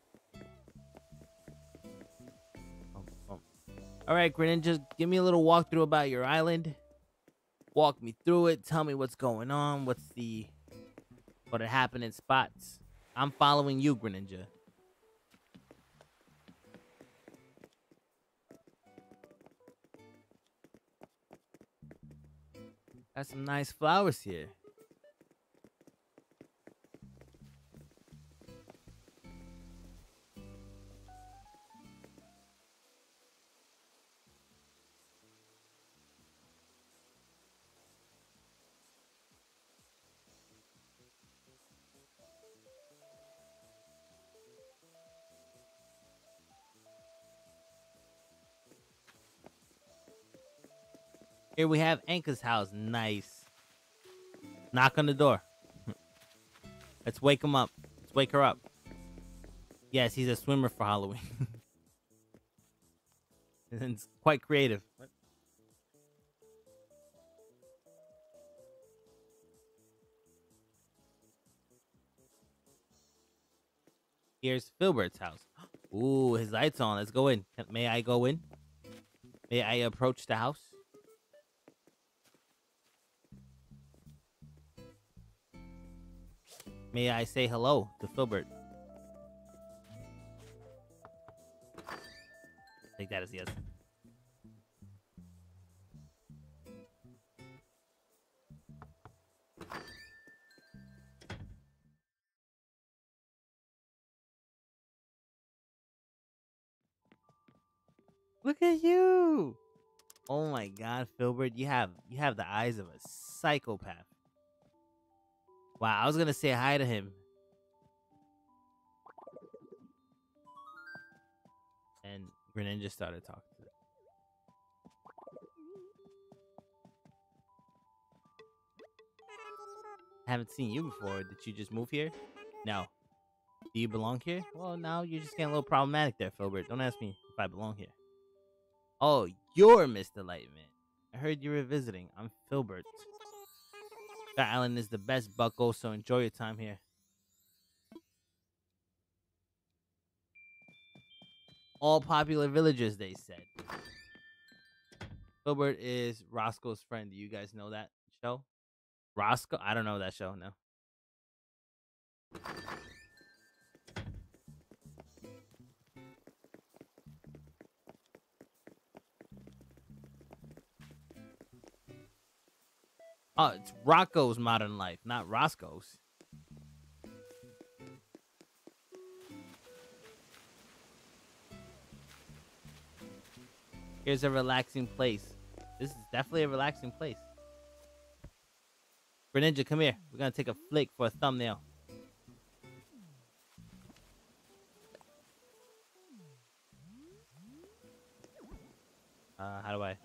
Oh, oh. All right, Greninja, give me a little walkthrough about your island. Walk me through it. Tell me what's going on. What's the what are happening spots? I'm following you, Greninja. Got some nice flowers here. Here we have Ankha's house. Nice. Knock on the door. Let's wake him up. Let's wake her up. Yes, he's a swimmer for Halloween. it's quite creative. Here's Filbert's house. Ooh, his lights on. Let's go in. May I go in? May I approach the house? May I say hello to Filbert? Take that as yes. Look at you! Oh my god, Filbert, you have you have the eyes of a psychopath. Wow, I was gonna say hi to him. And Greninja started talking to them. Haven't seen you before. Did you just move here? No. Do you belong here? Well, now you're just getting a little problematic there, Filbert. Don't ask me if I belong here. Oh, you're Mr. Lightman. I heard you were visiting. I'm Filbert. That island is the best, Bucko, so enjoy your time here. All popular villagers, they said. Filbert is Roscoe's friend. Do you guys know that show? Roscoe? I don't know that show, no. Oh, it's Rocko's Modern Life, not Roscoe's. Here's a relaxing place. This is definitely a relaxing place. Greninja, come here. We're gonna take a flick for a thumbnail. Uh, how do I?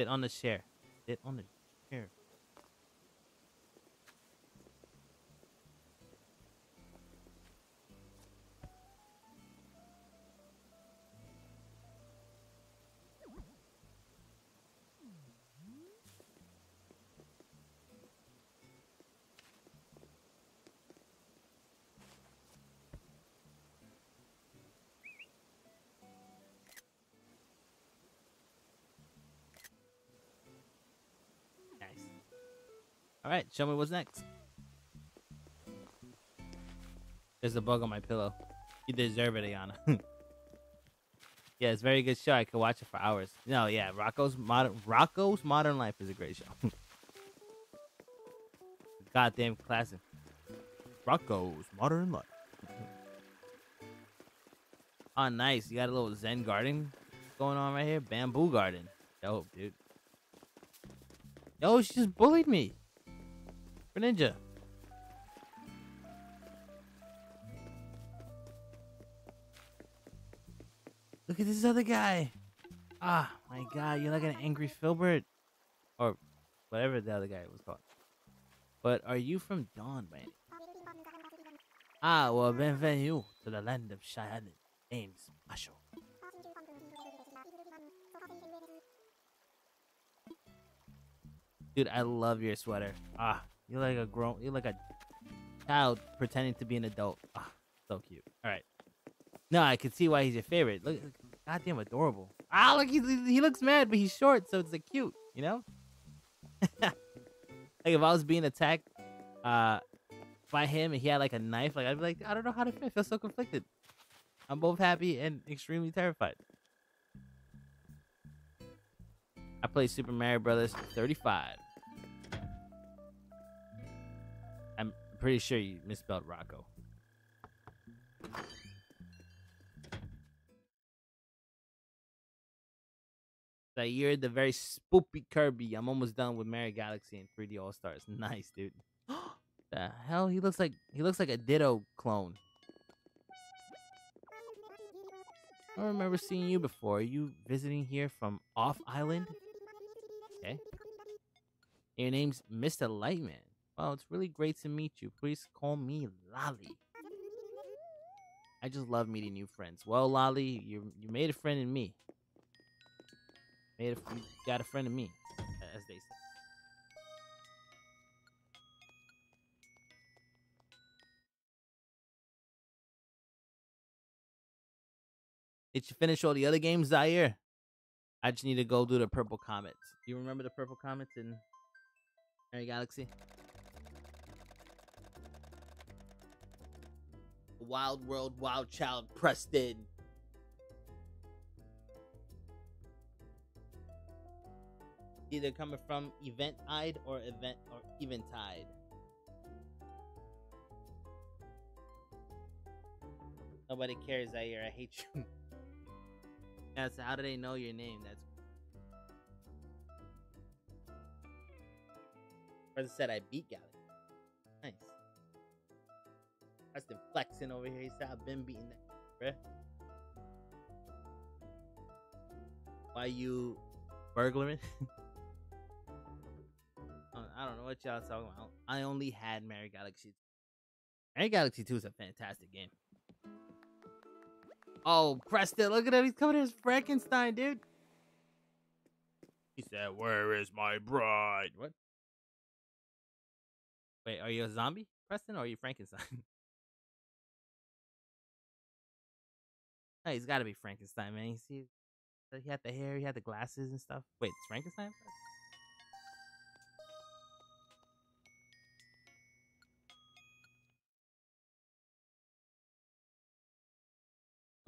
Sit on the chair. Sit on the All right, show me what's next. There's a bug on my pillow. You deserve it, Ayana. yeah, it's a very good show. I could watch it for hours. No, yeah, Rocko's modern Rocko's Modern Life is a great show. Goddamn classic. Rocko's Modern Life. oh, nice. You got a little Zen garden going on right here. Bamboo garden. Dope, dude. Yo, she just bullied me. Ninja. Look at this other guy. Ah, my God, you're like an angry Filbert. Or whatever the other guy was called. But are you from Dawn, man? Ah, well, bienvenue to the land of Cheyenne. Name's Masho. Dude, I love your sweater. Ah, you're like a grown, you're like a child pretending to be an adult. Ah, so cute. All right. No, I can see why he's your favorite. Look, look goddamn adorable. Ah, look, he, he looks mad, but he's short, so it's like cute, you know? like if I was being attacked uh by him and he had like a knife, like I'd be like, I don't know how to feel. I feel so conflicted. I'm both happy and extremely terrified. I play Super Mario Brothers 35. Pretty sure you misspelled Rocko. So you're the very spoopy Kirby. I'm almost done with Mario Galaxy and 3D All Stars. Nice, dude. the hell? He looks like he looks like a Ditto clone. I don't remember seeing you before. Are you visiting here from off island? Okay. Your name's Mr. Lightman. Well, it's really great to meet you. Please call me Lolly. I just love meeting new friends. Well, Lolly, you you made a friend in me. Made a, you got a friend in me, as they say. Did you finish all the other games, Zaire? I just need to go do the purple comets. Do you remember the purple comets in Mario Galaxy? Wild World, Wild Child, Preston. Either coming from Event Tide or Event or Eventide. Nobody cares, Zaire. I hate you. Yeah, so how do they know your name? That's President said I beat Galaxy. Nice. Preston flexing over here. He said I've been beating that, bruh. Why you burglaring? I don't know what y'all talking about. I only had Mario Galaxy. Mario Galaxy 2 is a fantastic game. Oh, Preston, look at him. He's coming as Frankenstein, dude. He said, Where is my bride? What? Wait, are you a zombie, Preston, or are you Frankenstein? he's got to be Frankenstein, man. You see, he had the hair, he had the glasses and stuff. Wait, it's Frankenstein?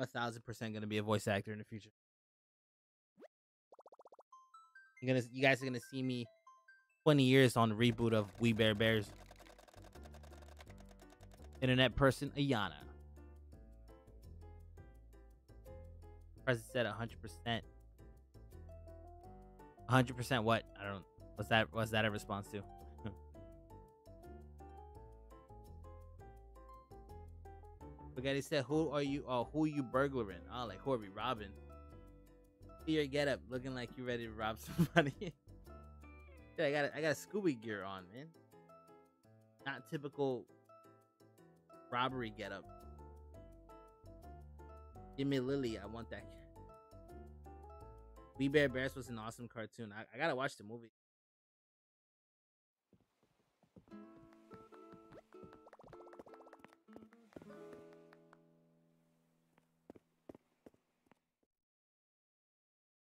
a thousand percent gonna be a voice actor in the future. You're gonna, you guys are gonna see me 20 years on the reboot of We Bare Bears. Internet person Ayana. President said 100%. 100% what? I don't. Was that was that a response to? Spaghetti said, "Who are you? Oh, who you burglaring? Oh, like who are we robbing? See your get up, looking like you ready to rob somebody. yeah, I got a, I got a Scooby gear on, man. Not typical robbery get up. Give me Lily. I want that. We Bare Bears was an awesome cartoon. I, I gotta watch the movie.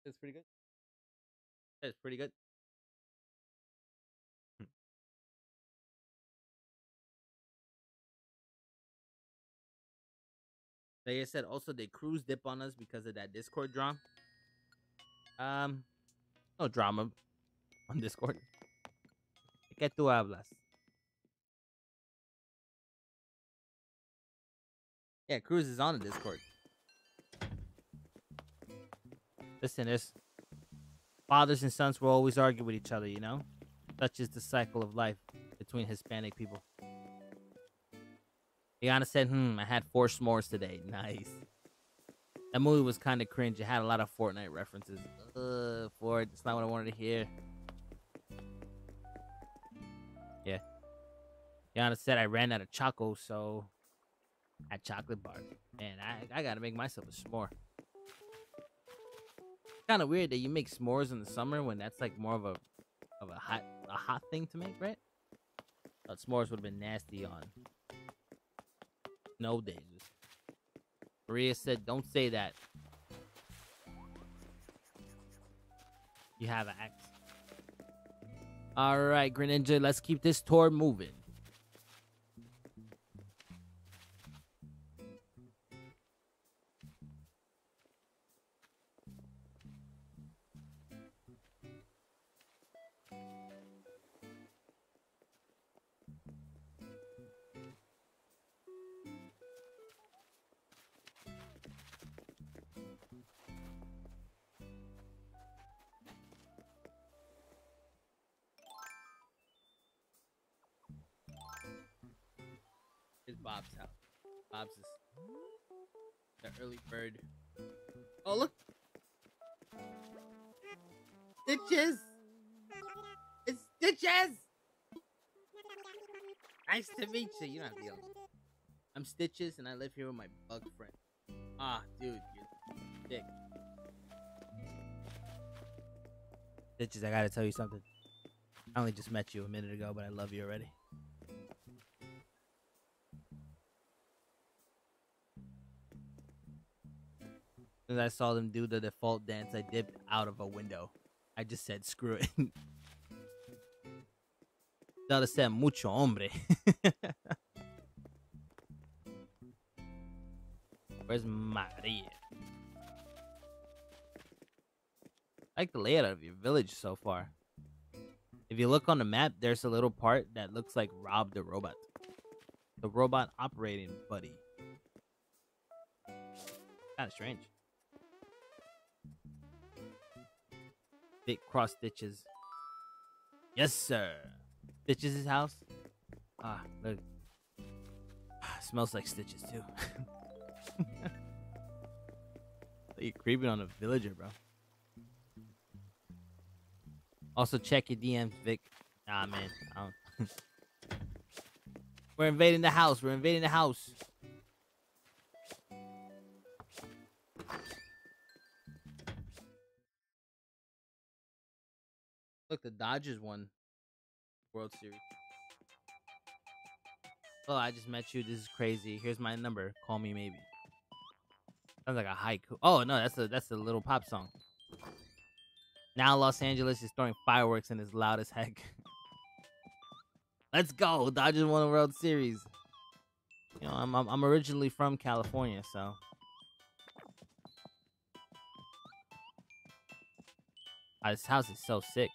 It's pretty good. It's pretty good. Like I said, also they cruise dip on us because of that Discord drama. Um, no drama on Discord. ¿De qué tú hablas? Yeah, Cruz is on the Discord. Listen, there's fathers and sons will always argue with each other, you know? Such is the cycle of life between Hispanic people. Rihanna said, hmm, I had four s'mores today. Nice. That movie was kind of cringe. It had a lot of Fortnite references. Ugh, Ford, it's not what I wanted to hear. Yeah. Rihanna said I ran out of choco, so at chocolate bar. Man, I, I gotta make myself a s'more. Kind of weird that you make s'mores in the summer when that's like more of a of a hot a hot thing to make, right? Thought s'mores would have been nasty on snow days. Maria said, "Don't say that." You have an axe. All right, Greninja, let's keep this tour moving. Bob's house. Bob's is the early bird. Oh look! Stitches! It's Stitches! Nice to meet you. You don't have to yell. I'm Stitches and I live here with my bug friend. Ah, dude, you're dick. Stitches, I gotta tell you something. I only just met you a minute ago, but I love you already. As I saw them do the default dance, I dipped out of a window. I just said, screw it. Said, mucho hombre. Where's Maria? I like the layout of your village so far. If you look on the map, there's a little part that looks like Rob the robot. The robot operating buddy. Kind of strange. Big cross stitches. Yes, sir. Stitches' house. Ah, look. Smells like Stitches too. you creeping on a villager, bro. Also, check your DMs, Vic. Nah, man. We're invading the house. We're invading the house. The Dodgers won World Series. Oh, I just met you. This is crazy. Here's my number. Call me maybe. Sounds like a haiku. Oh no, that's a that's a little pop song. Now Los Angeles is throwing fireworks and is loud as heck. Let's go. Dodgers won the World Series. You know, I'm, I'm I'm originally from California, so Ah, this house is so sick.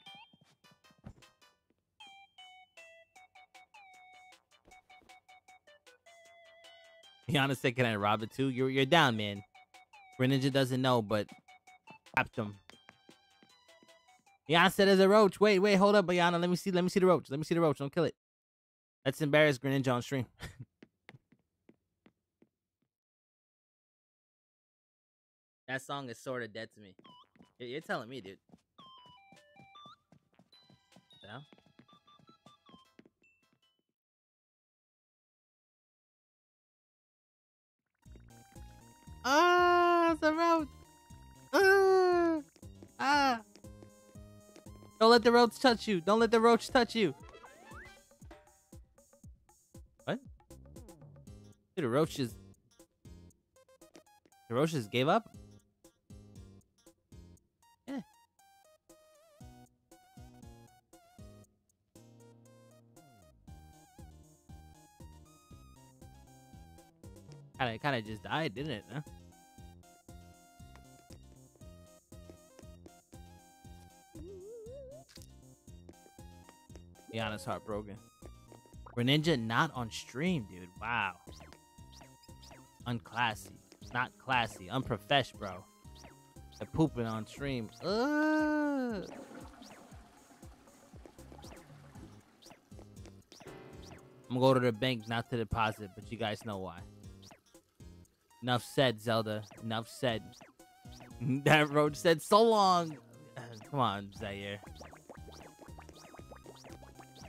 Yana said, "Can I rob it too?" You're you're down, man. Greninja doesn't know, but tapped him. Yana said, "There's a roach." Wait, wait, hold up, Yana. Let me see. Let me see the roach. Let me see the roach. Don't kill it. Let's embarrass Greninja on stream. that song is sort of dead to me. You're telling me, dude. Yeah. Ah, the roach. Ah, ah. Don't let the roach touch you. Don't let the roach touch you. What? Dude, the roaches. The roaches gave up? Kinda, kinda just died, didn't it? Huh? Rihanna's heartbroken. Greninja not on stream, dude. Wow. Unclassy. Not classy. Unprofesh, bro. They're pooping on stream. Ugh. I'm gonna go to the bank not to deposit, but you guys know why. Enough said, Zelda. Enough said. that road said so long. Come on, Zaire.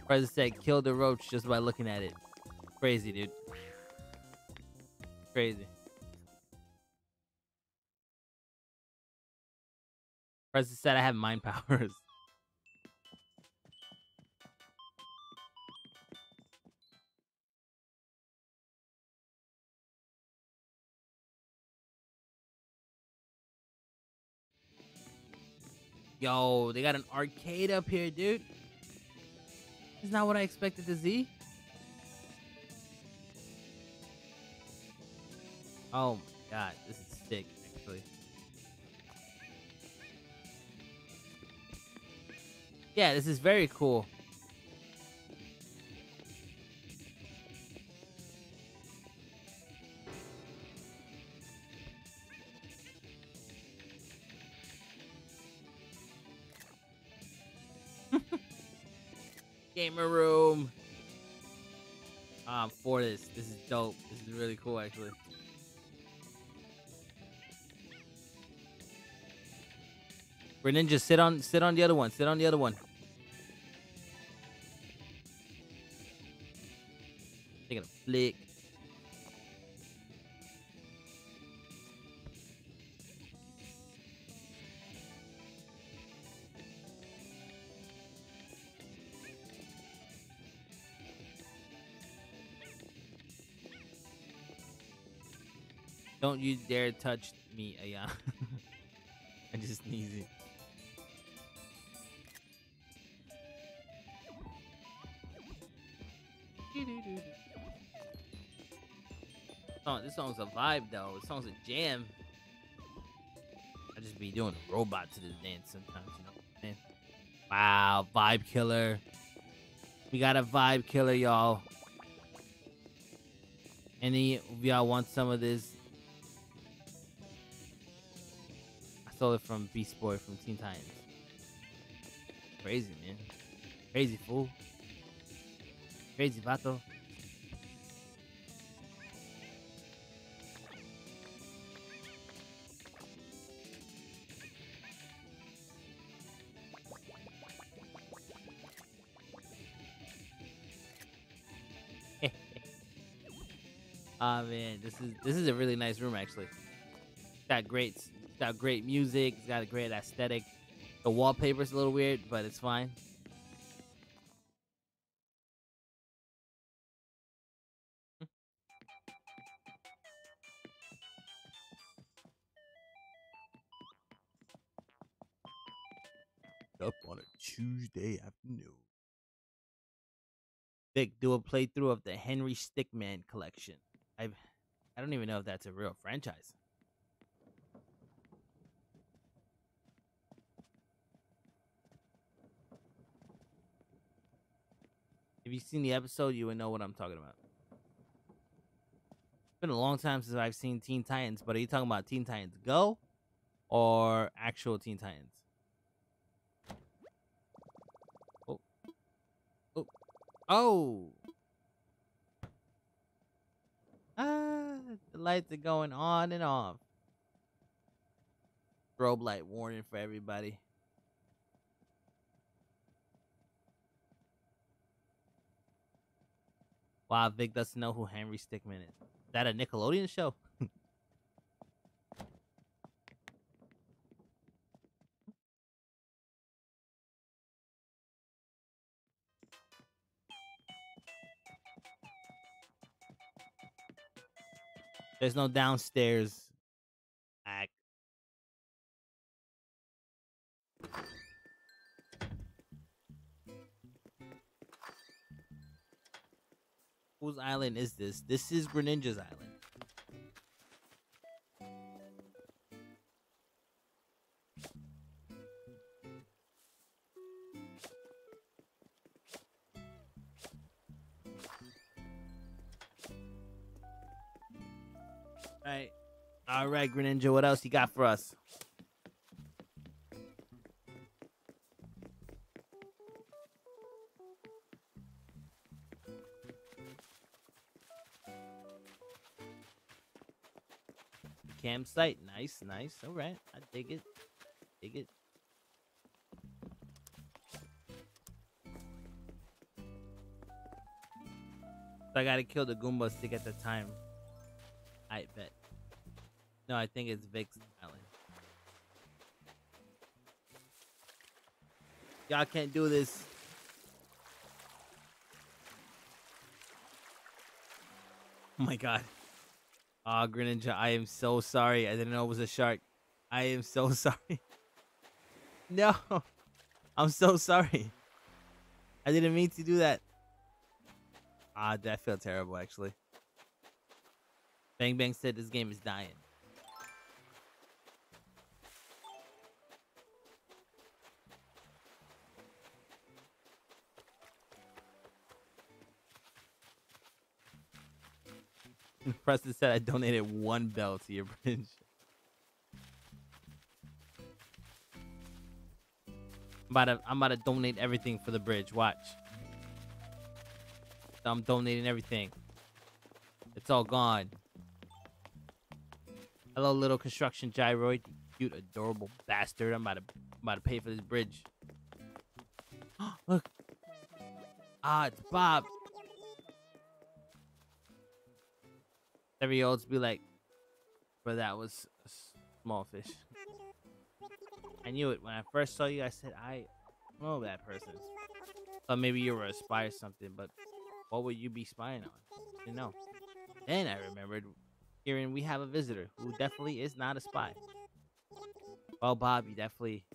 President said kill the roach just by looking at it. Crazy, dude. Crazy. President said I have mind powers. Yo, they got an arcade up here, dude. Is not what I expected to see. Oh my god, this is sick, actually. Yeah, this is very cool. Gamer room. Um, for this. This is dope. This is really cool, actually. Greninja, sit on, sit on the other one. Sit on the other one. Taking a flick. Don't you dare touch me, Aya. I just sneeze it. Song, this song's a vibe though. This song's a jam. I just be doing a robot to this dance sometimes, you know. Man. Wow, vibe killer. We got a vibe killer, y'all. Any of y'all want some of this? Stole it from Beast Boy from Teen Titans. Crazy, man. Crazy fool. Crazy vato. Ah man, this is this is a really nice room actually. Got great it's got great music, it's got a great aesthetic. The wallpaper's a little weird, but it's fine. Up on a Tuesday afternoon. Vic, do a playthrough of the Henry Stickmin collection. I've I don't even know if that's a real franchise. You've seen the episode, you would know what I'm talking about. It's been a long time since I've seen Teen Titans, but are you talking about Teen Titans Go or actual Teen Titans? Oh. Oh. Oh. Ah, the lights are going on and off. Strobe light warning for everybody. Wow, Vic doesn't know who Henry Stickmin is. Is that a Nickelodeon show? There's no downstairs Whose island is this? This is Greninja's island. Alright. Alright, Greninja, what else you got for us? Campsite, nice, nice. All right, I dig it, dig it. So I gotta kill the Goombas to get the time. I bet. No, I think it's Vic's Island. Y'all can't do this. Oh my god. Ah, Greninja, I am so sorry. I didn't know it was a shark. I am so sorry. No. I'm so sorry. I didn't mean to do that. Ah, that felt terrible, actually. Bang Bang said this game is dying. Preston said I donated one bell to your bridge. I'm about to, I'm about to donate everything for the bridge. Watch. I'm donating everything. It's all gone. Hello, little construction gyroid. You cute, adorable bastard. I'm about to, I'm about to pay for this bridge. Look. Ah, it's Bob. Every olds be like, but that was a small fish. I knew it when I first saw you. I said, I know that person. Thought maybe you were a spy or something, but what would you be spying on? You know. Then I remembered hearing we have a visitor who definitely is not a spy. Well, Bob, you definitely,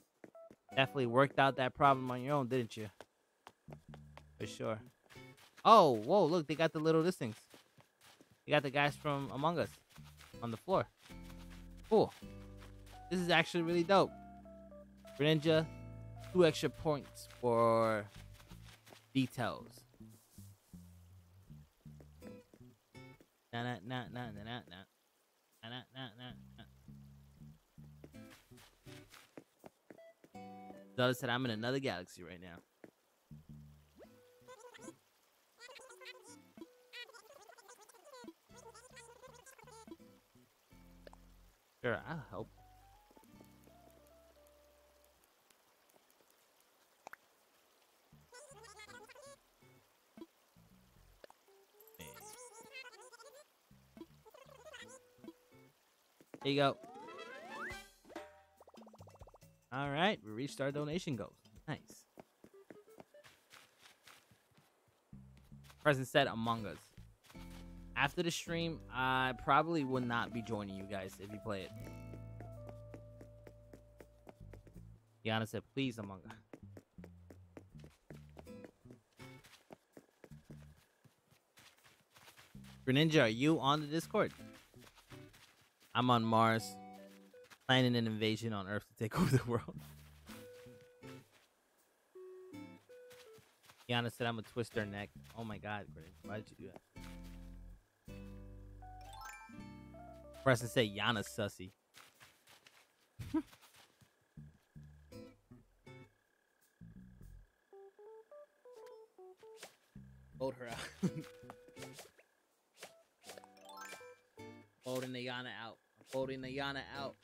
definitely worked out that problem on your own, didn't you? For sure. Oh, whoa! Look, they got the little listings. You got the guys from Among Us on the floor. Cool. This is actually really dope. Greninja, two extra points for details. Na na na na na na na na na na na. Zelda said, "I'm in another galaxy right now." Sure, I'll help. There you go. All right, we reached our donation goals. Nice. Present said Among Us. After the stream, I probably will not be joining you guys if you play it. Yana said, please, Among Us. Greninja, are you on the Discord? I'm on Mars, planning an invasion on Earth to take over the world. Yana said I'm gonna twist her neck. Oh my god, Grinch. Why did you do that? Preston said Yana sussy. Hold her out. Holding the Yana out. Holding the Yana out.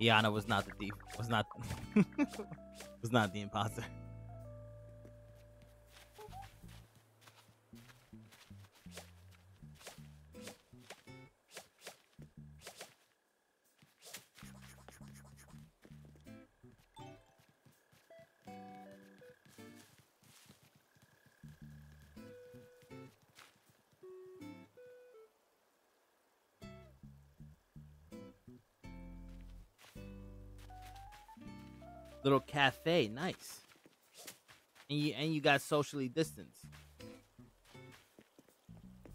Yana was not the thief. Was not was not the imposter. Little cafe, nice. And you and you got socially distanced.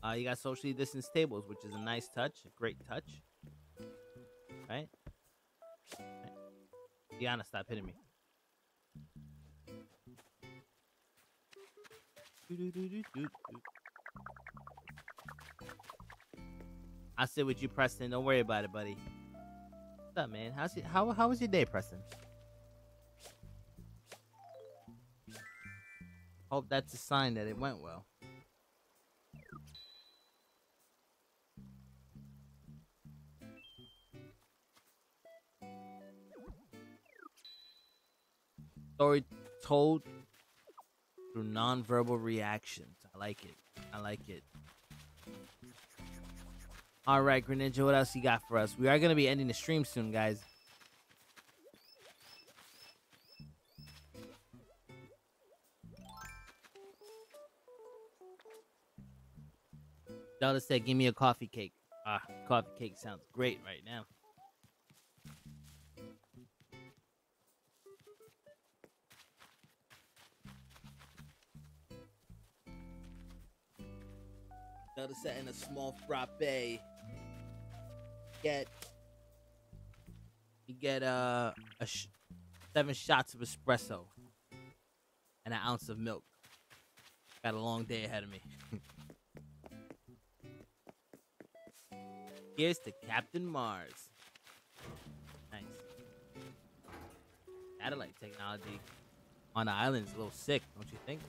Uh, you got socially distanced tables, which is a nice touch, a great touch. Right? right. Diana, stop hitting me. I sit with you, Preston. Don't worry about it, buddy. What's up, man? How's it, how how was your day, Preston? Hope that's a sign that it went well. Story told through nonverbal reactions. I like it. I like it. All right, Greninja, what else you got for us? We are going to be ending the stream soon, guys. Zelda said, "Give me a coffee cake." Ah, coffee cake sounds great right now. Zelda said, "In a small frappe, get you get uh, a sh- seven shots of espresso and an ounce of milk." Got a long day ahead of me. To Captain Mars. Nice. Satellite technology on the island is a little sick, don't you think?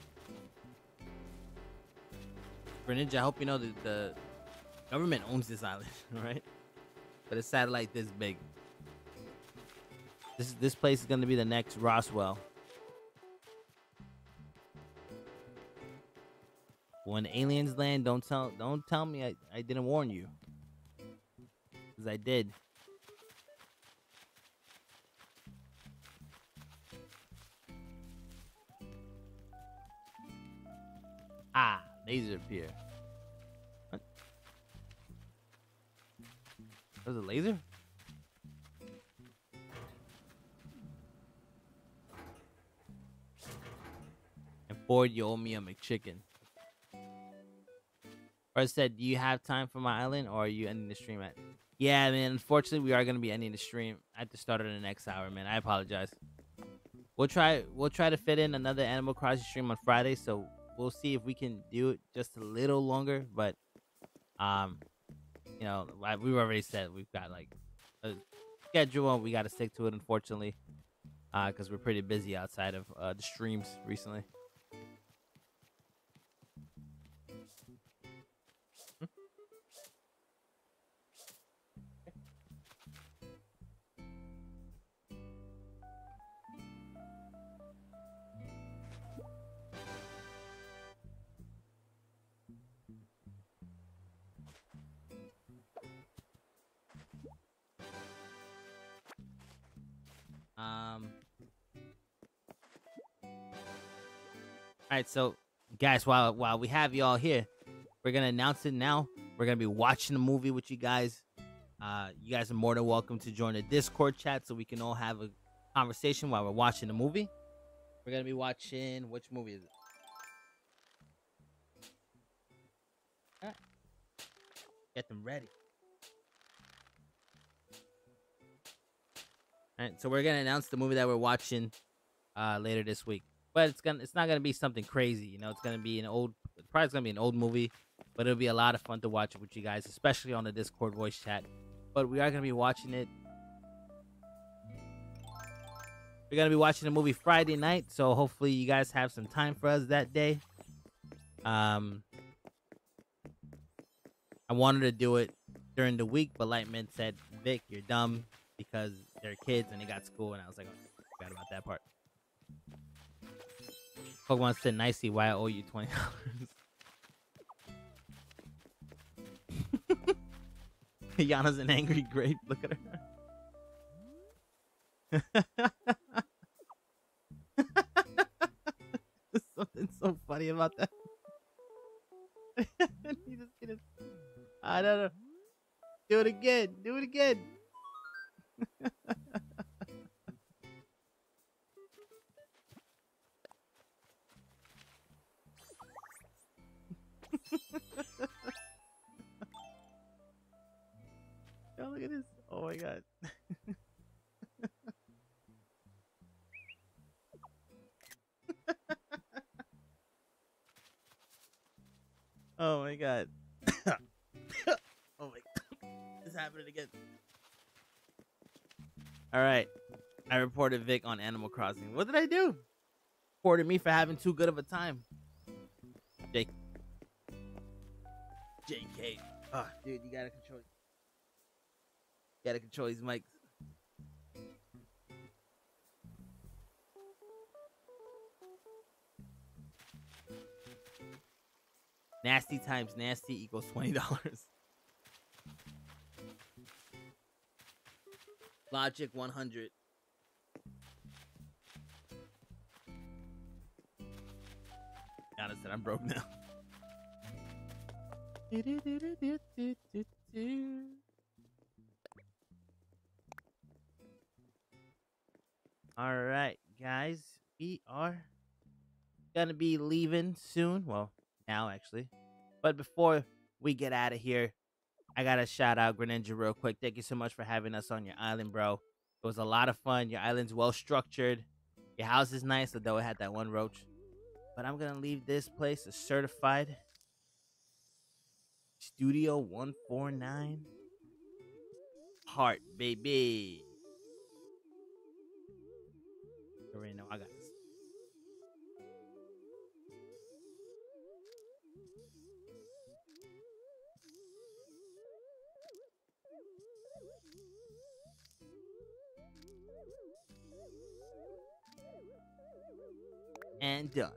Greninja, I hope you know that the government owns this island, right? But a satellite this big. This this place is gonna be the next Roswell. When aliens land, don't tell don't tell me I, I didn't warn you. Cause I did. Ah, laser pier. What? There's a laser? And Ford, you owe me a McChicken. Or I said, do you have time for my island, or are you ending the stream at? Yeah, man. Unfortunately, we are gonna be ending the stream at the start of the next hour, man. I apologize. We'll try. We'll try to fit in another Animal Crossing stream on Friday, so we'll see if we can do it just a little longer. But, um, you know, like we've already said we've got like a schedule and we got to stick to it. Unfortunately, uh, because we're pretty busy outside of uh, the streams recently. All right, so guys, while while we have y'all here, we're gonna announce it now. We're gonna be watching the movie with you guys. Uh, you guys are more than welcome to join the Discord chat so we can all have a conversation while we're watching the movie. We're gonna be watching which movie is it? Get them ready. All right, so we're gonna announce the movie that we're watching uh, later this week. But it's gonna it's not gonna be something crazy, you know. It's gonna be an old, probably it's gonna be an old movie, but it'll be a lot of fun to watch it with you guys, especially on the Discord voice chat. But we are gonna be watching it. We're gonna be watching the movie Friday night, so hopefully you guys have some time for us that day. Um, I wanted to do it during the week, but Lightman said, "Vic, you're dumb because they're kids and they got school," and I was like, oh, "Forgot about that part." Pokemon said nicely, "Why I owe you twenty dollars." Yana's an angry grape. Look at her. There's something so funny about that. he just. I don't know. Do it again. Do it again. oh, look at this. Oh my god. oh my god. oh my god. It's happening again. Alright. I reported Vic on Animal Crossing. What did I do? Reported me for having too good of a time. JK. Oh, ah, dude, you gotta control. You gotta control these mics. Nasty times nasty equals twenty dollars. Logic one hundred. Honest, I'm broke now. All right, guys, we are gonna be leaving soon. Well, now actually, but before we get out of here, I gotta shout out Greninja real quick. Thank you so much for having us on your island, bro. It was a lot of fun. Your island's well structured. Your house is nice, although it had that one roach. But I'm gonna leave this place a certified Studio 149 Heart, baby. You already know I got this. And done.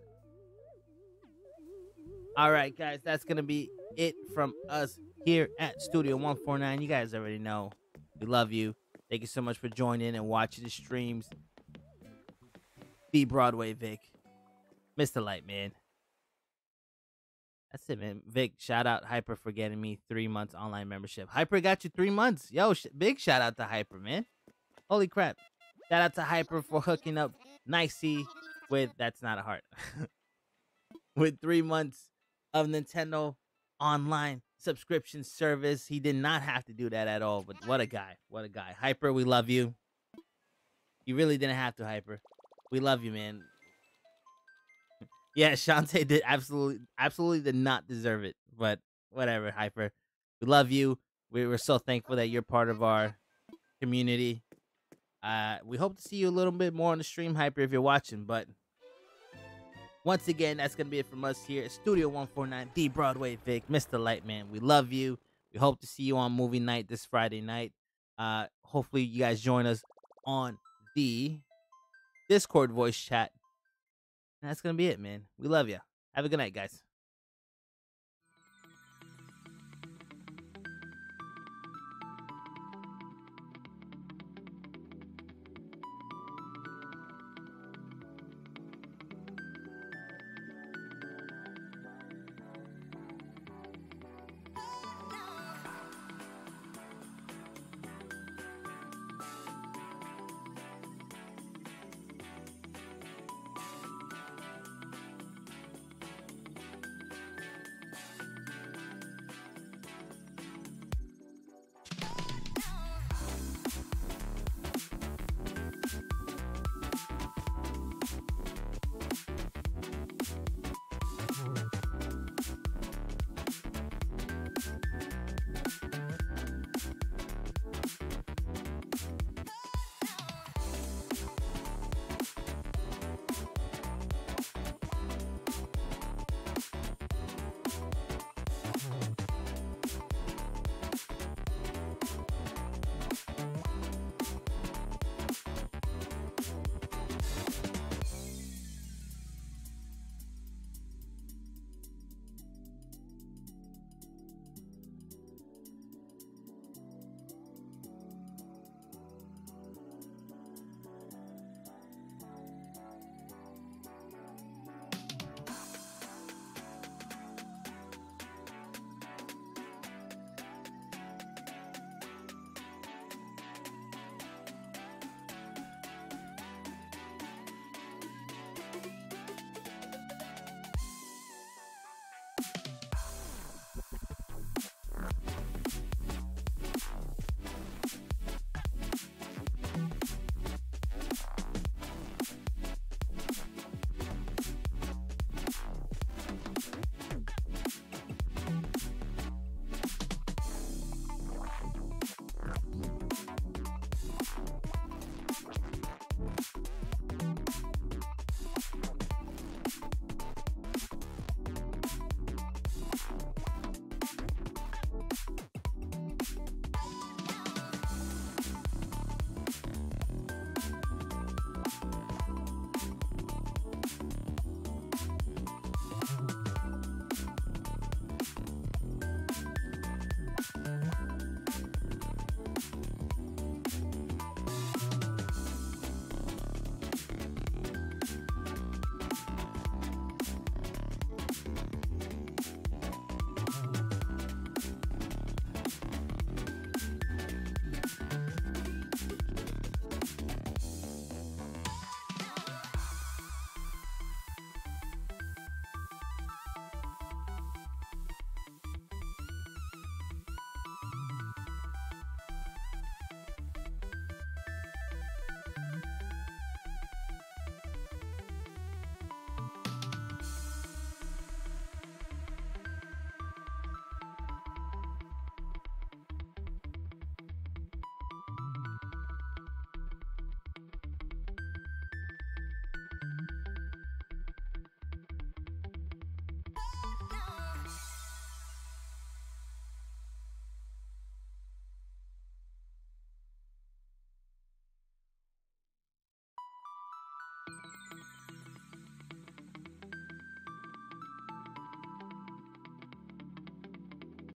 All right, guys, that's gonna be it from us here at Studio 149. You guys already know we love you. Thank you so much for joining and watching the streams. Be Broadway Vic, Mr. Lightman. That's it, man. Vic, shout out Hyper for getting me three months online membership. Hyper got you three months. Yo, sh- big shout out to Hyper, man. Holy crap. Shout out to Hyper for hooking up nicey with, that's not a heart, with three months of Nintendo online subscription service. He did not have to do that at all, but what a guy. What a guy. Hyper, we love you. You really didn't have to, Hyper. We love you, man. Yeah, Shantae did absolutely absolutely did not deserve it. But whatever, Hyper. We love you. We we're so thankful that you're part of our community. Uh we hope to see you a little bit more on the stream, Hyper, if you're watching, but once again, that's gonna be it from us here at Studio 149 D Broadway Vic, Mr. Lightman. We love you. We hope to see you on movie night this Friday night. Uh hopefully you guys join us on the Discord voice chat. And that's gonna be it, man. We love you. Have a good night, guys.